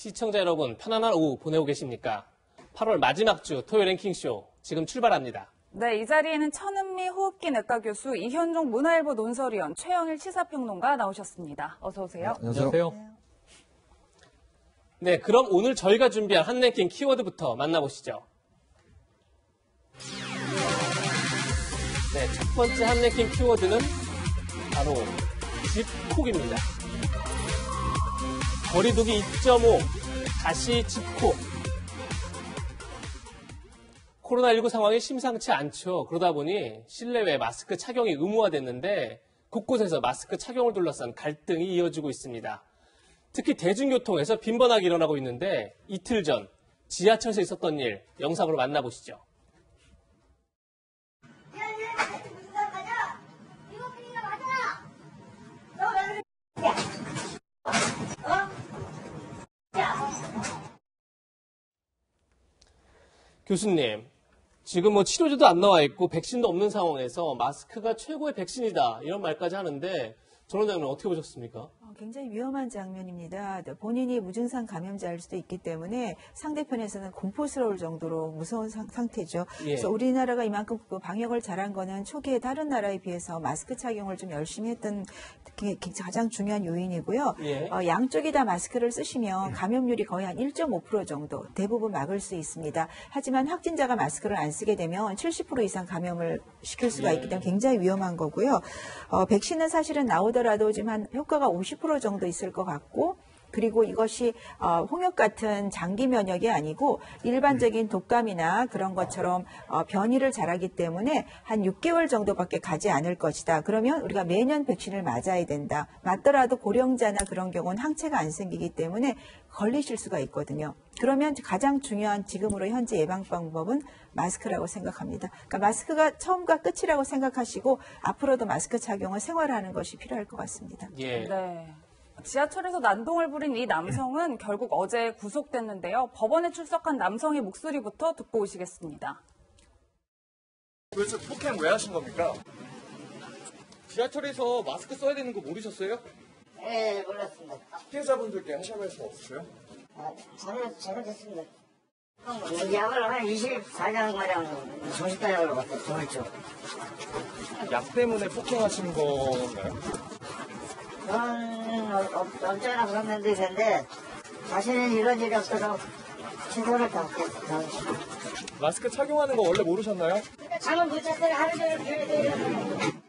시청자 여러분, 편안한 오후 보내고 계십니까? 8월 마지막 주 토요 랭킹쇼 지금 출발합니다. 네, 이 자리에는 천은미 호흡기 내과 교수, 이현종 문화일보 논설위원, 최영일 시사평론가 나오셨습니다. 어서 오세요. 안녕하세요. 네, 그럼 오늘 저희가 준비한 한 랭킹 키워드부터 만나보시죠. 네, 첫 번째 한 랭킹 키워드는 바로 집콕입니다. 거리두기 2.5, 다시 집콕. 코로나19 상황이 심상치 않죠. 그러다 보니 실내외 마스크 착용이 의무화됐는데 곳곳에서 마스크 착용을 둘러싼 갈등이 이어지고 있습니다. 특히 대중교통에서 빈번하게 일어나고 있는데 이틀 전 지하철에서 있었던 일 영상으로 만나보시죠. 야, 얘 같이 무슨 상관이야? 이거 그니까 맞아! 너 왜, 야! 어? 야! 교수님, 지금 뭐 치료제도 안 나와 있고 백신도 없는 상황에서 마스크가 최고의 백신이다 이런 말까지 하는데 전원장님 어떻게 보셨습니까? 어, 굉장히 위험한 장면입니다. 본인이 무증상 감염자일 수도 있기 때문에 상대편에서는 공포스러울 정도로 무서운 상, 태죠 예. 그래서 우리나라가 이만큼 그 방역을 잘한 거는 초기에 다른 나라에 비해서 마스크 착용을 좀 열심히 했던 게 가장 중요한 요인이고요. 예. 어, 양쪽이 다 마스크를 쓰시면 감염률이 거의 한 1.5% 정도 대부분 막을 수 있습니다. 하지만 확진자가 마스크를 안 쓰게 되면 70% 이상 감염을 시킬 수가 있기 때문에 굉장히 위험한 거고요. 어, 백신은 사실은 나오더라도 지금 한 효과가 50% 정도 있을 것 같고 그리고 이것이 어, 홍역 같은 장기 면역이 아니고 일반적인 독감이나 그런 것처럼 어, 변이를 잘하기 때문에 한 6개월 정도밖에 가지 않을 것이다. 그러면 우리가 매년 백신을 맞아야 된다. 맞더라도 고령자나 그런 경우는 항체가 안 생기기 때문에 걸리실 수가 있거든요. 그러면 가장 중요한 지금으로 현재 예방 방법은 마스크라고 생각합니다. 그러니까 마스크가 처음과 끝이라고 생각하시고 앞으로도 마스크 착용을 생활하는 것이 필요할 것 같습니다. 예. 네. 지하철에서 난동을 부린 이 남성은 결국 어제 구속됐는데요. 법원에 출석한 남성의 목소리부터 듣고 오시겠습니다. 도대체 폭행 왜 하신 겁니까? 지하철에서 마스크 써야 되는 거 모르셨어요? 예, 몰랐습니다. 피해자분들께 하실 말씀 없으세요? 아, 잘못, 잘못했습니다. 약을 한 24장마냥 정신과약을 받고 돈을 줘. 약 때문에 폭행하신 건가요? 어- 어- 언제나 그랬는데, 근데 자신은 이런 일이 없어서 최선을 다하겠습니다. 마스크 착용하는 거 원래 모르셨나요? 잠을 못 잤어요. 하루 종일 교회에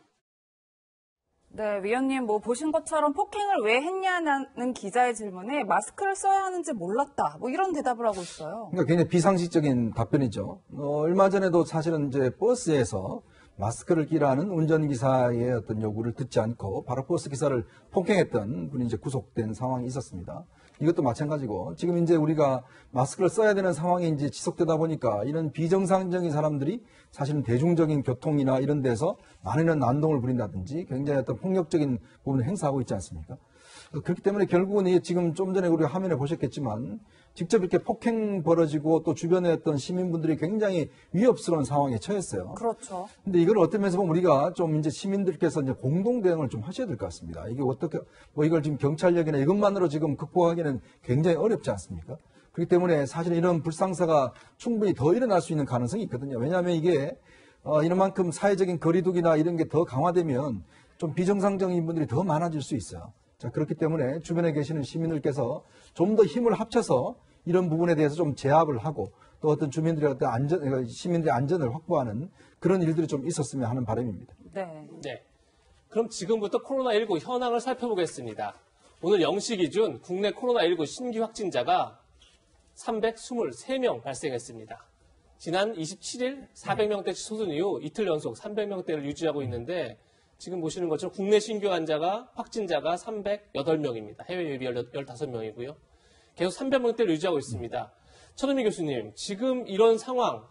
네, 위원님 뭐 보신 것처럼 폭행을 왜 했냐는 기자의 질문에 마스크를 써야 하는지 몰랐다. 뭐 이런 대답을 하고 있어요. 그러니까 굉장히 비상식적인 답변이죠. 어, 얼마 전에도 사실은 이제 버스에서 마스크를 끼라는 운전기사의 어떤 요구를 듣지 않고 바로 버스 기사를 폭행했던 분이 이제 구속된 상황이 있었습니다. 이것도 마찬가지고 지금 이제 우리가 마스크를 써야 되는 상황이 이제 지속되다 보니까 이런 비정상적인 사람들이 사실은 대중적인 교통이나 이런 데서 많은 난동을 부린다든지 굉장히 어떤 폭력적인 부분을 행사하고 있지 않습니까? 그렇기 때문에 결국은 이 지금 좀 전에 우리가 화면에 보셨겠지만 직접 이렇게 폭행 벌어지고 또 주변에 어떤 시민분들이 굉장히 위협스러운 상황에 처했어요. 그렇죠. 근데 이걸 어떤 면에서 보면 우리가 좀 이제 시민들께서 이제 공동 대응을 좀 하셔야 될 것 같습니다. 이게 어떻게 뭐 이걸 지금 경찰력이나 이것만으로 지금 극복하기는 굉장히 어렵지 않습니까? 그렇기 때문에 사실 이런 불상사가 충분히 더 일어날 수 있는 가능성이 있거든요. 왜냐하면 이게 어, 이만큼 사회적인 거리두기나 이런 게 더 강화되면 좀 비정상적인 분들이 더 많아질 수 있어요. 자, 그렇기 때문에 주변에 계시는 시민들께서 좀 더 힘을 합쳐서 이런 부분에 대해서 좀 제압을 하고 또 어떤 주민들의 어떤 안전, 시민들의 안전을 확보하는 그런 일들이 좀 있었으면 하는 바람입니다. 네. 네. 그럼 지금부터 코로나19 현황을 살펴보겠습니다. 오늘 0시 기준 국내 코로나19 신규 확진자가 323명 발생했습니다. 지난 27일 400명대 소순 이후 이틀 연속 300명대를 유지하고 있는데 지금 보시는 것처럼 국내 신규 환자가 확진자가 308명입니다. 해외 유입이 15명이고요. 계속 300명대를 유지하고 있습니다. 천은미 교수님, 지금 이런 상황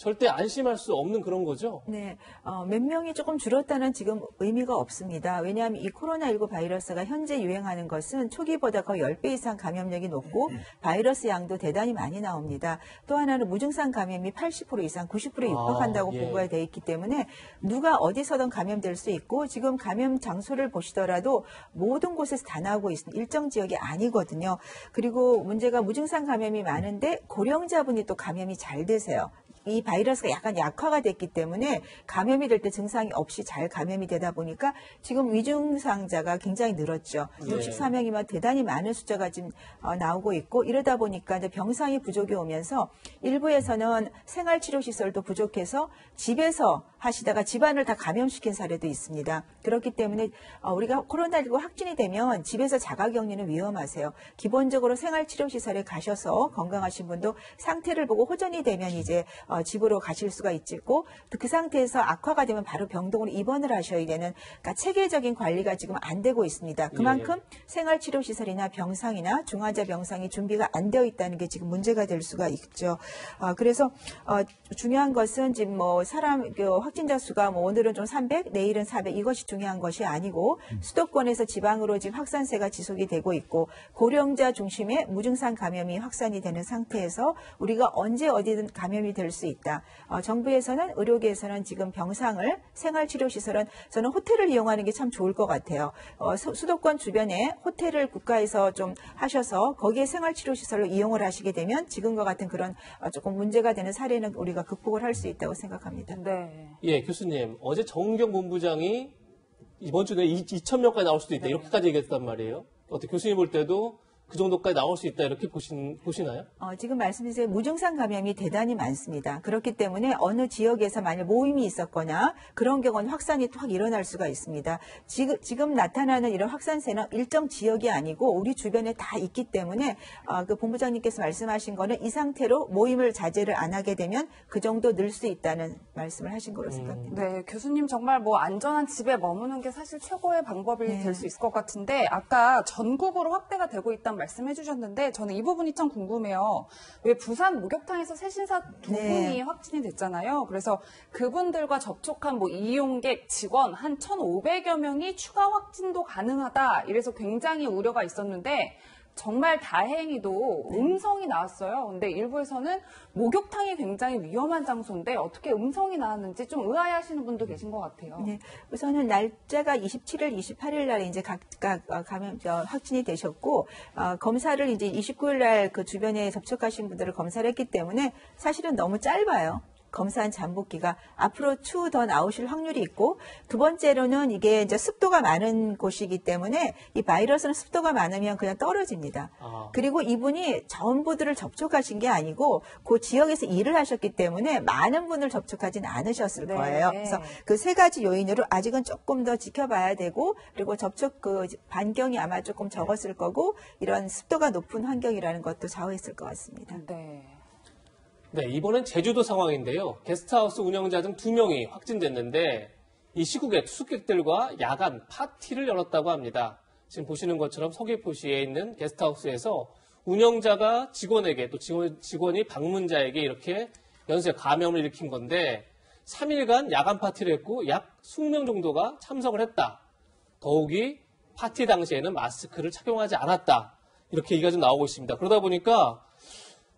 절대 안심할 수 없는 그런 거죠. 네, 어, 몇 명이 조금 줄었다는 지금 의미가 없습니다. 왜냐하면 이 코로나19 바이러스가 현재 유행하는 것은 초기보다 거의 10배 이상 감염력이 높고 바이러스 양도 대단히 많이 나옵니다. 또 하나는 무증상 감염이 80% 이상 90%에 육박한다고 아, 예. 보고가 돼 있기 때문에 누가 어디서든 감염될 수 있고 지금 감염 장소를 보시더라도 모든 곳에서 다 나오고 있습니다. 일정 지역이 아니거든요. 그리고 문제가 무증상 감염이 많은데 고령자분이 또 감염이 잘 되세요. 이 바이러스가 약간 약화가 됐기 때문에 감염이 될 때 증상이 없이 잘 감염이 되다 보니까 지금 위중상자가 굉장히 늘었죠. 네. 64명이면 대단히 많은 숫자가 지금 어, 나오고 있고 이러다 보니까 이제 병상이 부족이 오면서 일부에서는 생활치료시설도 부족해서 집에서 하시다가 집안을 다 감염시킨 사례도 있습니다. 그렇기 때문에 어, 우리가 코로나19 확진이 되면 집에서 자가격리는 위험하세요. 기본적으로 생활치료시설에 가셔서 건강하신 분도 상태를 보고 호전이 되면 이제 어, 집으로 가실 수가 있고 그 상태에서 악화가 되면 바로 병동으로 입원을 하셔야 되는 그러니까 체계적인 관리가 지금 안 되고 있습니다. 그만큼 생활치료시설이나 병상이나 중환자 병상이 준비가 안 되어 있다는 게 지금 문제가 될 수가 있죠. 어, 그래서 어, 중요한 것은 지금 뭐 사람 그 확진자 수가 뭐 오늘은 좀 300, 내일은 400 이것이 중요한 것이 아니고 수도권에서 지방으로 지금 확산세가 지속이 되고 있고 고령자 중심의 무증상 감염이 확산이 되는 상태에서 우리가 언제 어디든 감염이 될 수 있다. 어, 정부에서는 의료계에서는 지금 병상을 생활치료시설은 저는 호텔을 이용하는 게 참 좋을 것 같아요. 어, 수- 수도권 주변에 호텔을 국가에서 좀 하셔서 거기에 생활치료시설로 이용을 하시게 되면 지금과 같은 그런 어, 조금 문제가 되는 사례는 우리가 극복을 할 수 있다고 생각합니다. 네. 예, 교수님. 어제 정경 본부장이 이번 주 내에 2,000명까지 나올 수도 있다. 이렇게까지 얘기했단 말이에요. 어떻게 교수님 볼 때도 그 정도까지 나올 수 있다. 이렇게 보신, 보시나요? 어, 지금 말씀드린 무증상 감염이 대단히 많습니다. 그렇기 때문에 어느 지역에서 만약 모임이 있었거나 그런 경우는 확산이 확 일어날 수가 있습니다. 지금, 지금 나타나는 이런 확산세는 일정 지역이 아니고 우리 주변에 다 있기 때문에 어, 그 본부장님께서 말씀하신 거는 이 상태로 모임을 자제를 안 하게 되면 그 정도 늘 수 있다는 말씀을 하신 거로 생각됩니다. 네, 교수님 정말 뭐 안전한 집에 머무는 게 사실 최고의 방법이 네. 될수 있을 것 같은데 아까 전국으로 확대가 되고 있다는 말씀해 주셨는데 저는 이 부분이 참 궁금해요. 왜 부산 목욕탕에서 세신사 두 네. 분이 확진이 됐잖아요. 그래서 그분들과 접촉한 뭐 이용객, 직원 한 1,500여 명이 추가 확진도 가능하다. 이래서 굉장히 우려가 있었는데 정말 다행히도 네. 음성이 나왔어요. 근데 일부에서는 목욕탕이 굉장히 위험한 장소인데 어떻게 음성이 나왔는지 좀 의아해하시는 분도 계신 것 같아요. 네, 우선은 날짜가 27일, 28일 날 이제 각각 어, 감염 저, 확진이 되셨고 어, 검사를 이제 29일 날 그 주변에 접촉하신 분들을 검사를 했기 때문에 사실은 너무 짧아요. 검사한 잠복기가 앞으로 추후 더 나오실 확률이 있고 두 번째로는 이게 이제 습도가 많은 곳이기 때문에 이 바이러스는 습도가 많으면 그냥 떨어집니다. 아. 그리고 이분이 전부들을 접촉하신 게 아니고 그 지역에서 일을 하셨기 때문에 많은 분을 접촉하진 않으셨을 네. 거예요. 그래서 그 세 가지 요인으로 아직은 조금 더 지켜봐야 되고 그리고 접촉 그 반경이 아마 조금 적었을 거고 이런 습도가 높은 환경이라는 것도 좌우했을 것 같습니다. 네. 네, 이번엔 제주도 상황인데요. 게스트하우스 운영자 등두 명이 확진됐는데 이 시국에 투숙객들과 야간 파티를 열었다고 합니다. 지금 보시는 것처럼 서귀포시에 있는 게스트하우스에서 운영자가 직원에게 또 직원, 직원 이 방문자에게 이렇게 연쇄 감염을 일으킨 건데 3일간 야간 파티를 했고 약 20명 정도가 참석을 했다. 더욱이 파티 당시에는 마스크를 착용하지 않았다. 이렇게 얘기가 좀 나오고 있습니다. 그러다 보니까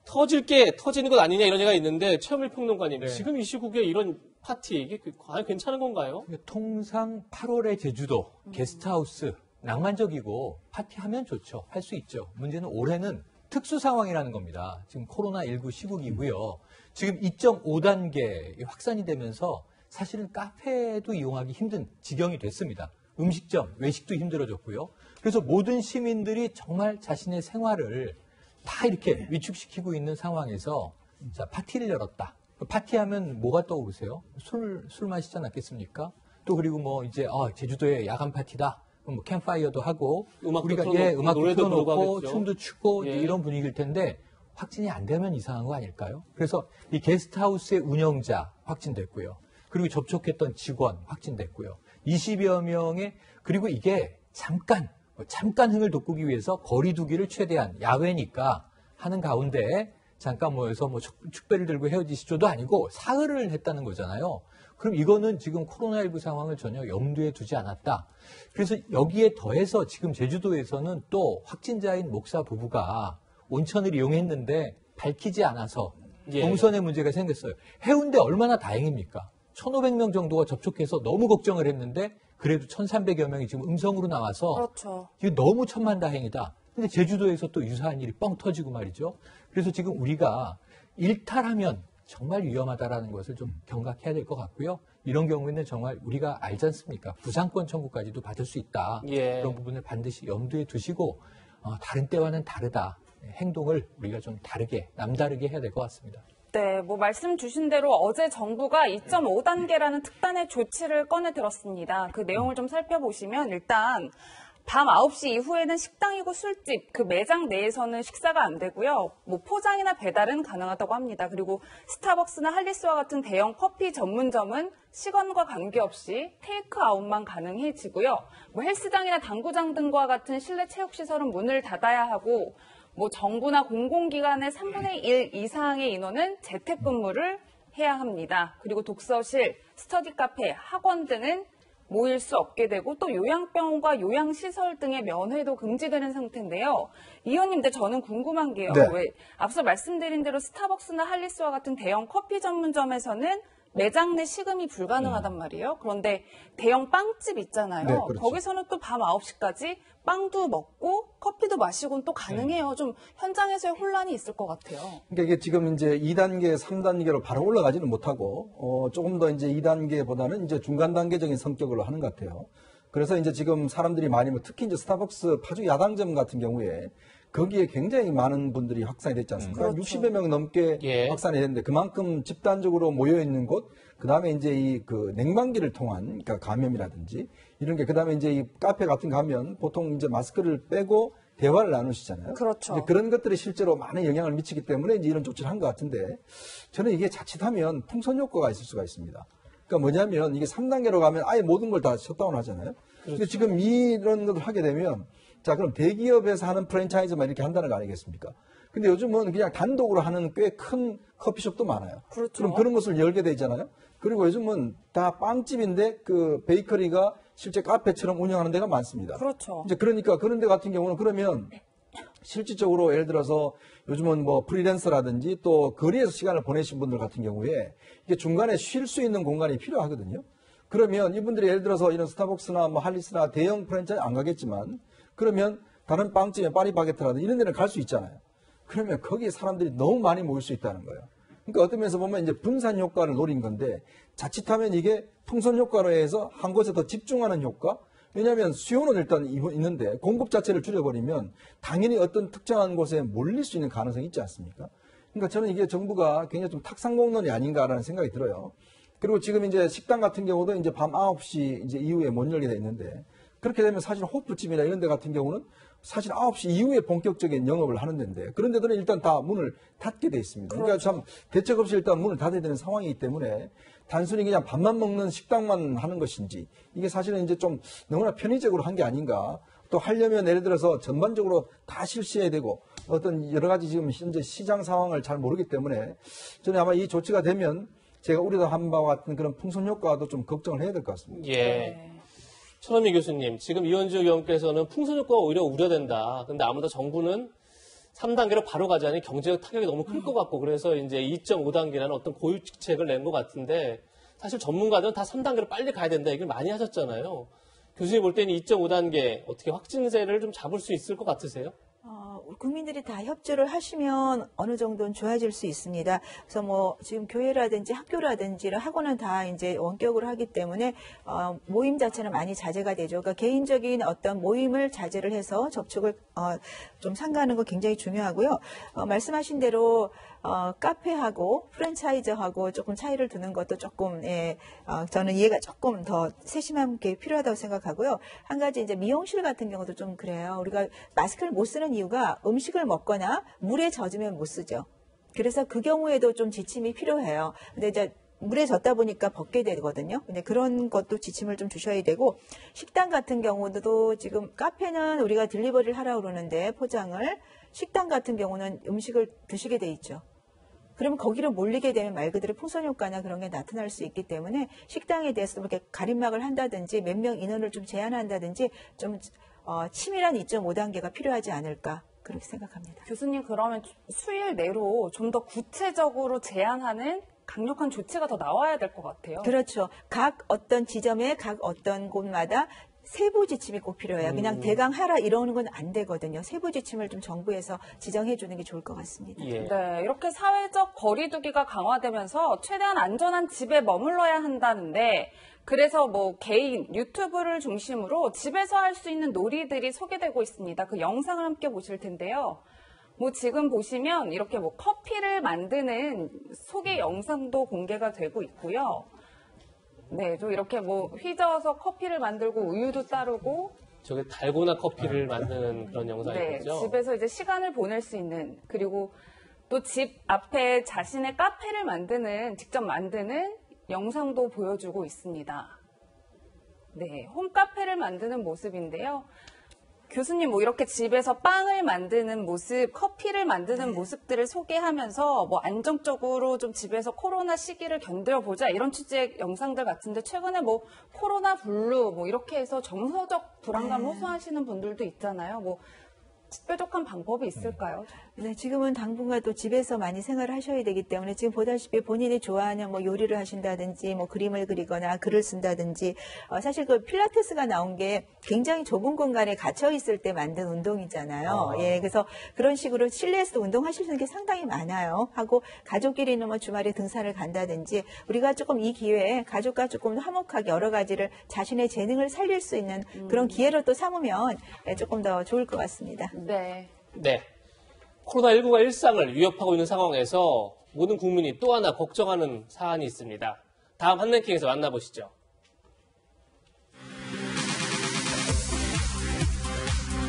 터질 게 터지는 것 아니냐 이런 얘기가 있는데 최현밀 평론가님 네. 지금 이 시국에 이런 파티 이게 그- 과연 괜찮은 건가요? 통상 8월의 제주도 게스트하우스 낭만적이고 파티하면 좋죠. 할 수 있죠. 문제는 올해는 특수 상황이라는 겁니다. 지금 코로나19 시국이고요. 지금 2.5단계 확산이 되면서 사실은 카페도 이용하기 힘든 지경이 됐습니다. 음식점, 외식도 힘들어졌고요. 그래서 모든 시민들이 정말 자신의 생활을 다 이렇게 위축시키고 있는 상황에서 자, 파티를 열었다. 파티하면 뭐가 떠오르세요? 술, 술 마시지 않았겠습니까? 또 그리고 뭐 이제, 아, 제주도에 야간 파티다. 뭐 캠파이어도 하고, 음악도 우리가 틀어놓고, 예, 음악도 틀어놓고. 춤도 추고, 예. 이런 분위기일 텐데, 확진이 안 되면 이상한 거 아닐까요? 그래서 이 게스트하우스의 운영자 확진됐고요. 그리고 접촉했던 직원 확진됐고요. 20여 명의, 그리고 이게 잠깐, 잠깐 흥을 돋구기 위해서 거리 두기를 최대한 야외니까 하는 가운데 잠깐 모여서 뭐 축- 축배를 들고 헤어지시죠도 아니고 사흘을 했다는 거잖아요. 그럼 이거는 지금 코로나19 상황을 전혀 염두에 두지 않았다. 그래서 여기에 더해서 지금 제주도에서는 또 확진자인 목사 부부가 온천을 이용했는데 밝히지 않아서 예. 동선에 문제가 생겼어요. 해운대 얼마나 다행입니까? 1,500명 정도가 접촉해서 너무 걱정을 했는데 그래도 1,300여 명이 지금 음성으로 나와서 그렇죠. 이거 너무 천만다행이다. 근데 제주도에서 또 유사한 일이 뻥 터지고 말이죠. 그래서 지금 우리가 일탈하면 정말 위험하다라는 것을 좀 경각해야 될 것 같고요. 이런 경우에는 정말 우리가 알지 않습니까? 부상권 청구까지도 받을 수 있다. 예. 그런 부분을 반드시 염두에 두시고 어, 다른 때와는 다르다. 행동을 우리가 좀 다르게 남다르게 해야 될 것 같습니다. 네, 뭐 말씀 주신 대로 어제 정부가 2.5단계라는 특단의 조치를 꺼내 들었습니다. 그 내용을 좀 살펴보시면 일단 밤 9시 이후에는 식당이고 술집, 그 매장 내에서는 식사가 안 되고요. 뭐 포장이나 배달은 가능하다고 합니다. 그리고 스타벅스나 할리스와 같은 대형 커피 전문점은 시간과 관계없이 테이크아웃만 가능해지고요. 뭐 헬스장이나 당구장 등과 같은 실내 체육시설은 문을 닫아야 하고 뭐 정부나 공공기관의 3분의 1 이상의 인원은 재택근무를 해야 합니다. 그리고 독서실, 스터디 카페, 학원 등은 모일 수 없게 되고 또 요양병원과 요양시설 등의 면회도 금지되는 상태인데요. 이 의원님, 근데 저는 궁금한 게요. 네. 왜 앞서 말씀드린 대로 스타벅스나 할리스와 같은 대형 커피 전문점에서는 매장 내 식음이 불가능하단 말이에요. 그런데 대형 빵집 있잖아요. 네, 그렇죠. 거기서는 또 밤 9시까지 빵도 먹고 커피도 마시고는 또 가능해요. 좀 현장에서의 혼란이 있을 것 같아요. 그러니까 이게 지금 이제 2단계, 3단계로 바로 올라가지는 못하고, 어, 조금 더 이제 2단계보다는 이제 중간 단계적인 성격으로 하는 것 같아요. 그래서 이제 지금 사람들이 많이, 뭐 특히 이제 스타벅스 파주 야당점 같은 경우에 거기에 굉장히 많은 분들이 확산이 됐지 않습니까? 그렇죠. 60여 명 넘게 예. 확산이 됐는데 그만큼 집단적으로 모여 있는 곳, 그 다음에 이제 이 그 냉방기를 통한 그러니까 감염이라든지 이런 게 그 다음에 이제 이 카페 같은 거 가면 보통 이제 마스크를 빼고 대화를 나누시잖아요. 그렇죠. 그런 것들이 실제로 많은 영향을 미치기 때문에 이제 이런 조치를 한 것 같은데 저는 이게 자칫하면 풍선 효과가 있을 수가 있습니다. 그러니까 뭐냐면 이게 3단계로 가면 아예 모든 걸 다 셧다운 하잖아요. 근데 지금 이런 것을 하게 되면 자 그럼 대기업에서 하는 프랜차이즈만 이렇게 한다는 거 아니겠습니까? 근데 요즘은 그냥 단독으로 하는 꽤 큰 커피숍도 많아요. 그렇죠. 럼 그런 것을 열게 돼 있잖아요. 그리고 요즘은 다 빵집인데 그 베이커리가 실제 카페처럼 운영하는 데가 많습니다. 그렇죠. 이제 그러니까 그런 데 같은 경우는 그러면 실질적으로 예를 들어서 요즘은 뭐 프리랜서라든지 또 거리에서 시간을 보내신 분들 같은 경우에 이게 중간에 쉴 수 있는 공간이 필요하거든요. 그러면 이분들이 예를 들어서 이런 스타벅스나 뭐 할리스나 대형 프랜차이즈 안 가겠지만 그러면 다른 빵집에 파리바게트라든지 이런 데는 갈 수 있잖아요. 그러면 거기에 사람들이 너무 많이 모일 수 있다는 거예요. 그러니까 어떤 면에서 보면 이제 분산 효과를 노린 건데 자칫하면 이게 풍선 효과로 해서 한 곳에 더 집중하는 효과? 왜냐하면 수요는 일단 이- 있는데 공급 자체를 줄여버리면 당연히 어떤 특정한 곳에 몰릴 수 있는 가능성이 있지 않습니까? 그러니까 저는 이게 정부가 굉장히 좀 탁상공론이 아닌가라는 생각이 들어요. 그리고 지금 이제 식당 같은 경우도 이제 밤 9시 이제 이후에 못 열게 돼 있는데 그렇게 되면 사실 호프집이나 이런 데 같은 경우는 사실 9시 이후에 본격적인 영업을 하는 데인데 그런 데들은 일단 다 문을 닫게 돼 있습니다. 그러니까 참 대책 없이 일단 문을 닫아야 되는 상황이기 때문에 단순히 그냥 밥만 먹는 식당만 하는 것인지 이게 사실은 이제 좀 너무나 편의적으로 한 게 아닌가 또 하려면 예를 들어서 전반적으로 다 실시해야 되고 어떤 여러 가지 지금 현재 시장 상황을 잘 모르기 때문에 저는 아마 이 조치가 되면 제가 우려한 바와 같은 그런 풍선 효과도 좀 걱정을 해야 될 것 같습니다. 예. 네. 천원미 교수님, 지금 이현주 의원께서는 풍선 효과가 오히려 우려된다. 근데 아무래도 정부는 3단계로 바로 가자니 경제적 타격이 너무 클 것 같고 그래서 이제 2.5단계라는 어떤 고유책을 낸 것 같은데 사실 전문가들은 다 3단계로 빨리 가야 된다 얘기를 많이 하셨잖아요. 교수님 볼 때는 2.5단계 어떻게 확진세를 좀 잡을 수 있을 것 같으세요? 어, 국민들이 다 협조를 하시면 어느 정도는 좋아질 수 있습니다. 그래서 뭐 지금 교회라든지 학교라든지 학원은 다 이제 원격으로 하기 때문에 어, 모임 자체는 많이 자제가 되죠. 그러니까 개인적인 어떤 모임을 자제를 해서 접촉을 어, 좀 상가하는 거 굉장히 중요하고요. 어, 말씀하신 대로 어, 카페하고 프랜차이즈하고 조금 차이를 두는 것도 조금 예, 어, 저는 이해가 조금 더 세심한 게 필요하다고 생각하고요. 한 가지 이제 미용실 같은 경우도 좀 그래요. 우리가 마스크를 못 쓰는 이유가 음식을 먹거나 물에 젖으면 못 쓰죠. 그래서 그 경우에도 좀 지침이 필요해요. 근데 이제 물에 젖다 보니까 벗게 되거든요. 근데 그런 것도 지침을 좀 주셔야 되고 식당 같은 경우도 지금 카페는 우리가 딜리버리를 하라 그러는데 포장을 식당 같은 경우는 음식을 드시게 돼 있죠. 그러면 거기로 몰리게 되면 말 그대로 풍선 효과나 그런 게 나타날 수 있기 때문에 식당에 대해서 이렇게 가림막을 한다든지 몇 명 인원을 좀 제한한다든지 좀 어, 치밀한 2.5단계가 필요하지 않을까 그렇게 생각합니다. 교수님 그러면 수일 내로 좀 더 구체적으로 제한하는 강력한 조치가 더 나와야 될 것 같아요. 그렇죠. 각 어떤 지점에 각 어떤 곳마다 세부 지침이 꼭 필요해요. 그냥 대강 하라 이러는 건 안 되거든요. 세부 지침을 좀 정부에서 지정해 주는 게 좋을 것 같습니다. 예. 네, 이렇게 사회적 거리두기가 강화되면서 최대한 안전한 집에 머물러야 한다는데 그래서 뭐 개인 유튜브를 중심으로 집에서 할 수 있는 놀이들이 소개되고 있습니다. 그 영상을 함께 보실 텐데요. 뭐 지금 보시면 이렇게 뭐 커피를 만드는 소개 영상도 공개가 되고 있고요. 네, 또 이렇게 뭐 휘저어서 커피를 만들고 우유도 따르고 저게 달고나 커피를 만드는 그런 네, 영상이겠죠. 집에서 이제 시간을 보낼 수 있는 그리고 또 집 앞에 자신의 카페를 만드는 직접 만드는 영상도 보여주고 있습니다. 네, 홈카페를 만드는 모습인데요. 교수님 뭐 이렇게 집에서 빵을 만드는 모습, 커피를 만드는 모습들을 소개하면서 뭐 안정적으로 좀 집에서 코로나 시기를 견뎌 보자 이런 취지의 영상들 같은데 최근에 뭐 코로나 블루 뭐 이렇게 해서 정서적 불안감 호소하시는 분들도 있잖아요. 뭐 뾰족한 방법이 있을까요? 네, 지금은 당분간 또 집에서 많이 생활을 하셔야 되기 때문에 지금 보다시피 본인이 좋아하는 뭐 요리를 하신다든지 뭐 그림을 그리거나 글을 쓴다든지 어, 사실 그 필라테스가 나온 게 굉장히 좁은 공간에 갇혀 있을 때 만든 운동이잖아요. 예, 그래서 그런 식으로 실내에서 운동하실 수 있는 게 상당히 많아요. 하고 가족끼리는 뭐 주말에 등산을 간다든지 우리가 조금 이 기회에 가족과 조금 화목하게 여러 가지를 자신의 재능을 살릴 수 있는 그런 기회로 또 삼으면 예, 조금 더 좋을 것 같습니다. 네. 네. 코로나19가 일상을 위협하고 있는 상황에서 모든 국민이 또 하나 걱정하는 사안이 있습니다. 다음 한랭킹에서 만나보시죠.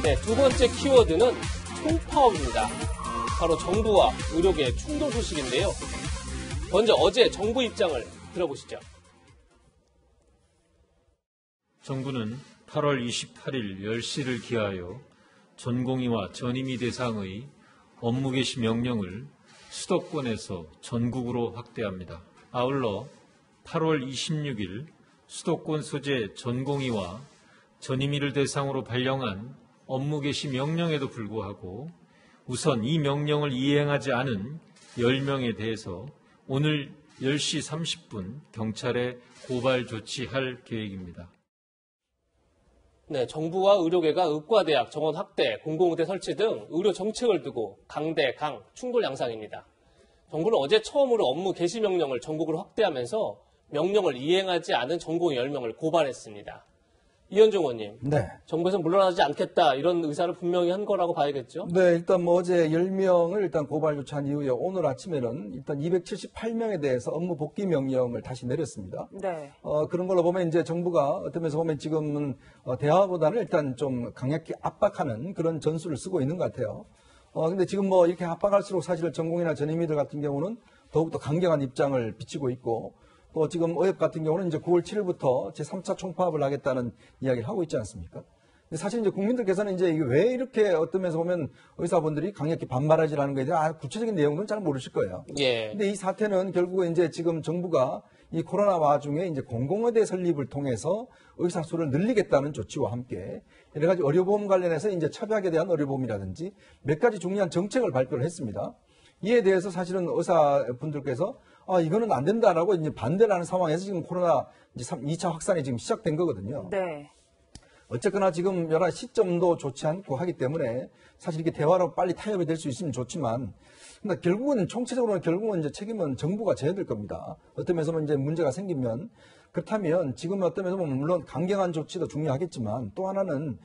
네, 두 번째 키워드는 총파업입니다. 바로 정부와 의료계의 충돌 소식인데요. 먼저 어제 정부 입장을 들어보시죠. 정부는 8월 28일 10시를 기하여 전공의와 전임의 대상의 업무 개시 명령을 수도권에서 전국으로 확대합니다. 아울러 8월 26일 수도권 소재 전공의와 전임의를 대상으로 발령한 업무 개시 명령에도 불구하고 우선 이 명령을 이행하지 않은 10명에 대해서 오늘 10시 30분 경찰에 고발 조치할 계획입니다. 네, 정부와 의료계가 의과대학 정원 확대, 공공의대 설치 등 의료 정책을 두고 강대 강 충돌 양상입니다. 정부는 어제 처음으로 업무 개시 명령을 전국으로 확대하면서 명령을 이행하지 않은 전공의 10명을 고발했습니다. 이현종 의원님, 네. 정부에서 물러나지 않겠다 이런 의사를 분명히 한 거라고 봐야겠죠? 네, 일단 뭐 어제 10명을 일단 고발 조치한 이후에 오늘 아침에는 일단 278명에 대해서 업무 복귀 명령을 다시 내렸습니다. 네. 어, 그런 걸로 보면 이제 정부가 어떤 면에서 보면 지금은 어, 대화보다는 일단 좀 강력히 압박하는 그런 전술을 쓰고 있는 것 같아요. 어, 근데 지금 뭐 이렇게 압박할수록 사실 전공이나 전임의들 같은 경우는 더욱더 강경한 입장을 비치고 있고 또 지금 의협 같은 경우는 이제 9월 7일부터 제3차 총파업을 하겠다는 이야기를 하고 있지 않습니까? 사실 이제 국민들께서는 이제 이게 왜 이렇게 어떤 면에서 보면 의사분들이 강력히 반발하지라는 거에 대한 아, 구체적인 내용은 잘 모르실 거예요. 예. 근데 이 사태는 결국은 이제 지금 정부가 이 코로나 와중에 이제 공공의대 설립을 통해서 의사 수를 늘리겠다는 조치와 함께 여러 가지 의료보험 관련해서 이제 차벽에 대한 의료보험이라든지 몇 가지 중요한 정책을 발표를 했습니다. 이에 대해서 사실은 의사분들께서 아, 이거는 안 된다라고 이제 반대를 하는 상황에서 지금 코로나 이제 2차 확산이 지금 시작된 거거든요. 네. 어쨌거나 지금 여러 시점도 좋지 않고 하기 때문에 사실 이렇게 대화로 빨리 타협이 될 수 있으면 좋지만 근데 결국은 총체적으로는 결국은 이제 책임은 정부가 져야 될 겁니다. 어떤 면에서 이제 문제가 생기면 그렇다면 지금 어떤 면에서 물론 강경한 조치도 중요하겠지만 또 하나는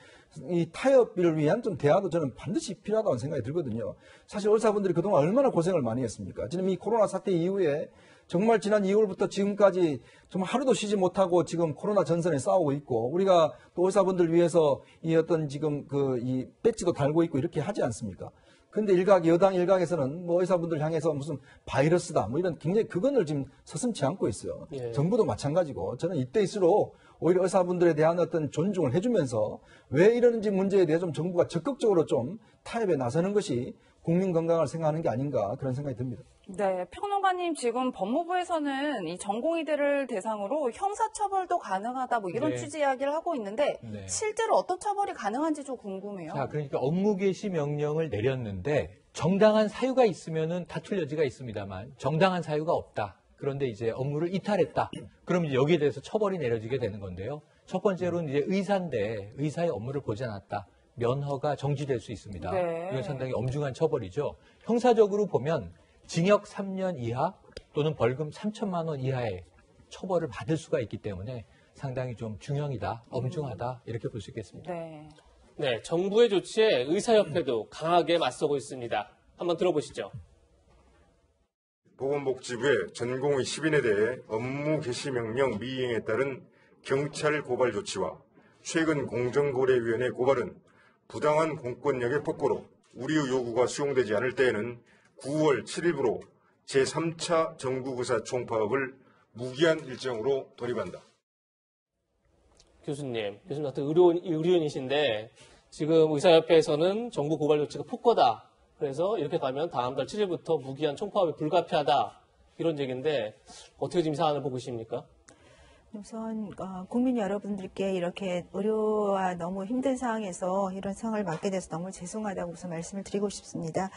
이 타협을 위한 좀 대화도 저는 반드시 필요하다고 생각이 들거든요. 사실 의사분들이 그동안 얼마나 고생을 많이 했습니까? 지금 이 코로나 사태 이후에 정말 지난 2월부터 지금까지 정말 하루도 쉬지 못하고 지금 코로나 전선에 싸우고 있고 우리가 또 의사분들 위해서 이 어떤 지금 그 이 배지도 달고 있고 이렇게 하지 않습니까? 근데 일각 여당 일각에서는 뭐 의사분들 향해서 무슨 바이러스다 뭐 이런 굉장히 그건을 지금 서슴지 않고 있어요. 예. 정부도 마찬가지고 저는 이때일수록 오히려 의사분들에 대한 어떤 존중을 해주면서 왜 이러는지 문제에 대해 좀 정부가 적극적으로 좀 타협에 나서는 것이 국민 건강을 생각하는 게 아닌가 그런 생각이 듭니다. 네, 평론가님 지금 법무부에서는 이 전공의들을 대상으로 형사처벌도 가능하다 뭐 이런 네. 취지 이야기를 하고 있는데 네. 실제로 어떤 처벌이 가능한지 좀 궁금해요. 자, 그러니까 업무 개시 명령을 내렸는데 정당한 사유가 있으면은 다툴 여지가 있습니다만 정당한 사유가 없다. 그런데 이제 업무를 이탈했다. 그럼 이제 여기에 대해서 처벌이 내려지게 되는 건데요. 첫 번째로는 이제 의사인데 의사의 업무를 보지 않았다. 면허가 정지될 수 있습니다. 네. 이건 상당히 엄중한 처벌이죠. 형사적으로 보면 징역 3년 이하 또는 벌금 3천만 원 이하의 처벌을 받을 수가 있기 때문에 상당히 좀 중형이다, 엄중하다 이렇게 볼 수 있겠습니다. 네. 네, 정부의 조치에 의사협회도 강하게 맞서고 있습니다. 한번 들어보시죠. 보건복지부의 전공의 10인에 대해 업무 개시 명령 미이행에 따른 경찰 고발 조치와 최근 공정거래위원회 고발은 부당한 공권력의 폭거로 우리의 요구가 수용되지 않을 때에는 9월 7일부로 제3차 전국의사 총파업을 무기한 일정으로 돌입한다. 교수님, 교수님 같은 의료인, 의료인이신데 지금 의사협회에서는 정부 고발 조치가 폭거다. 그래서 이렇게 가면 다음 달 7일부터 무기한 총파업이 불가피하다. 이런 얘기인데 어떻게 지금 이 사안을 보고 계십니까? 우선 어, 국민 여러분들께 이렇게 의료와 너무 힘든 상황에서 이런 상황을 맞게 돼서 너무 죄송하다고 우선 말씀을 드리고 싶습니다.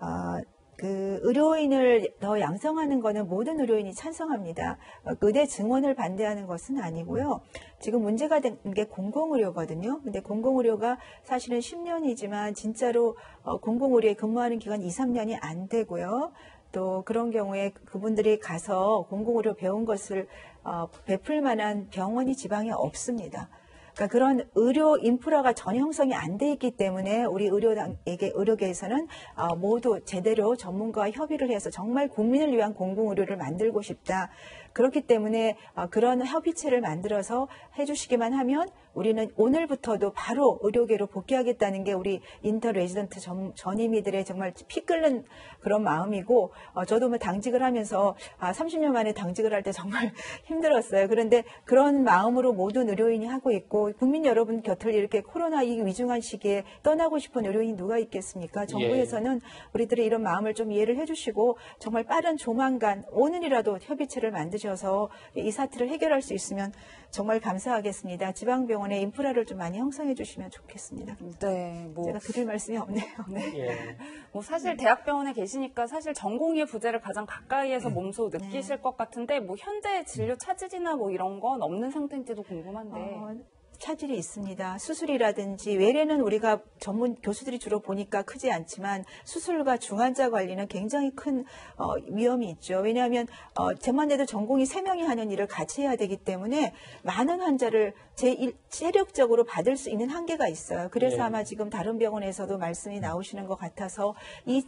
어, 그 의료인을 더 양성하는 거는 모든 의료인이 찬성합니다. 어, 의대 증원을 반대하는 것은 아니고요. 지금 문제가 된 게 공공의료거든요. 근데 공공의료가 사실은 10년이지만 진짜로 어, 공공의료에 근무하는 기간 2, 3년이 안 되고요. 또 그런 경우에 그분들이 가서 공공의료 배운 것을 어, 베풀 만한 병원이 지방에 없습니다. 그러니까 그런 의료 인프라가 전 형성이 안 돼 있기 때문에 우리 의료당에게 의료계에서는 어, 모두 제대로 전문가와 협의를 해서 정말 국민을 위한 공공의료를 만들고 싶다. 그렇기 때문에 어, 그런 협의체를 만들어서 해주시기만 하면 우리는 오늘부터도 바로 의료계로 복귀하겠다는 게 우리 인턴 레지던트 전, 전임이들의 정말 피 끓는 그런 마음이고 어, 저도 뭐 당직을 하면서 아, 30년 만에 당직을 할 때 정말 힘들었어요. 그런데 그런 마음으로 모든 의료인이 하고 있고 국민 여러분 곁을 이렇게 코로나 이 위중한 시기에 떠나고 싶은 의료인 누가 있겠습니까? 정부에서는 우리들의 이런 마음을 좀 이해를 해주시고 정말 빠른 조만간 오늘이라도 협의체를 만드셔서 이 사태를 해결할 수 있으면 정말 감사하겠습니다. 지방병원의 인프라를 좀 많이 형성해 주시면 좋겠습니다. 네, 뭐, 제가 드릴 말씀이 없네요. 네. 예. 뭐 사실 대학병원에 계시니까 사실 전공의 부재를 가장 가까이에서 네. 몸소 느끼실 것 같은데 뭐 현재 진료 차질이나 뭐 이런 건 없는 상태인지도 궁금한데. 어, 차질이 있습니다. 수술이라든지 외래는 우리가 전문 교수들이 주로 보니까 크지 않지만 수술과 중환자 관리는 굉장히 큰 어, 위험이 있죠. 왜냐하면 어, 제만 해도 전공이 세명이 하는 일을 같이 해야 되기 때문에 많은 환자를 제 체력적으로 받을 수 있는 한계가 있어요. 그래서 네. 아마 지금 다른 병원에서도 말씀이 나오시는 것 같아서 이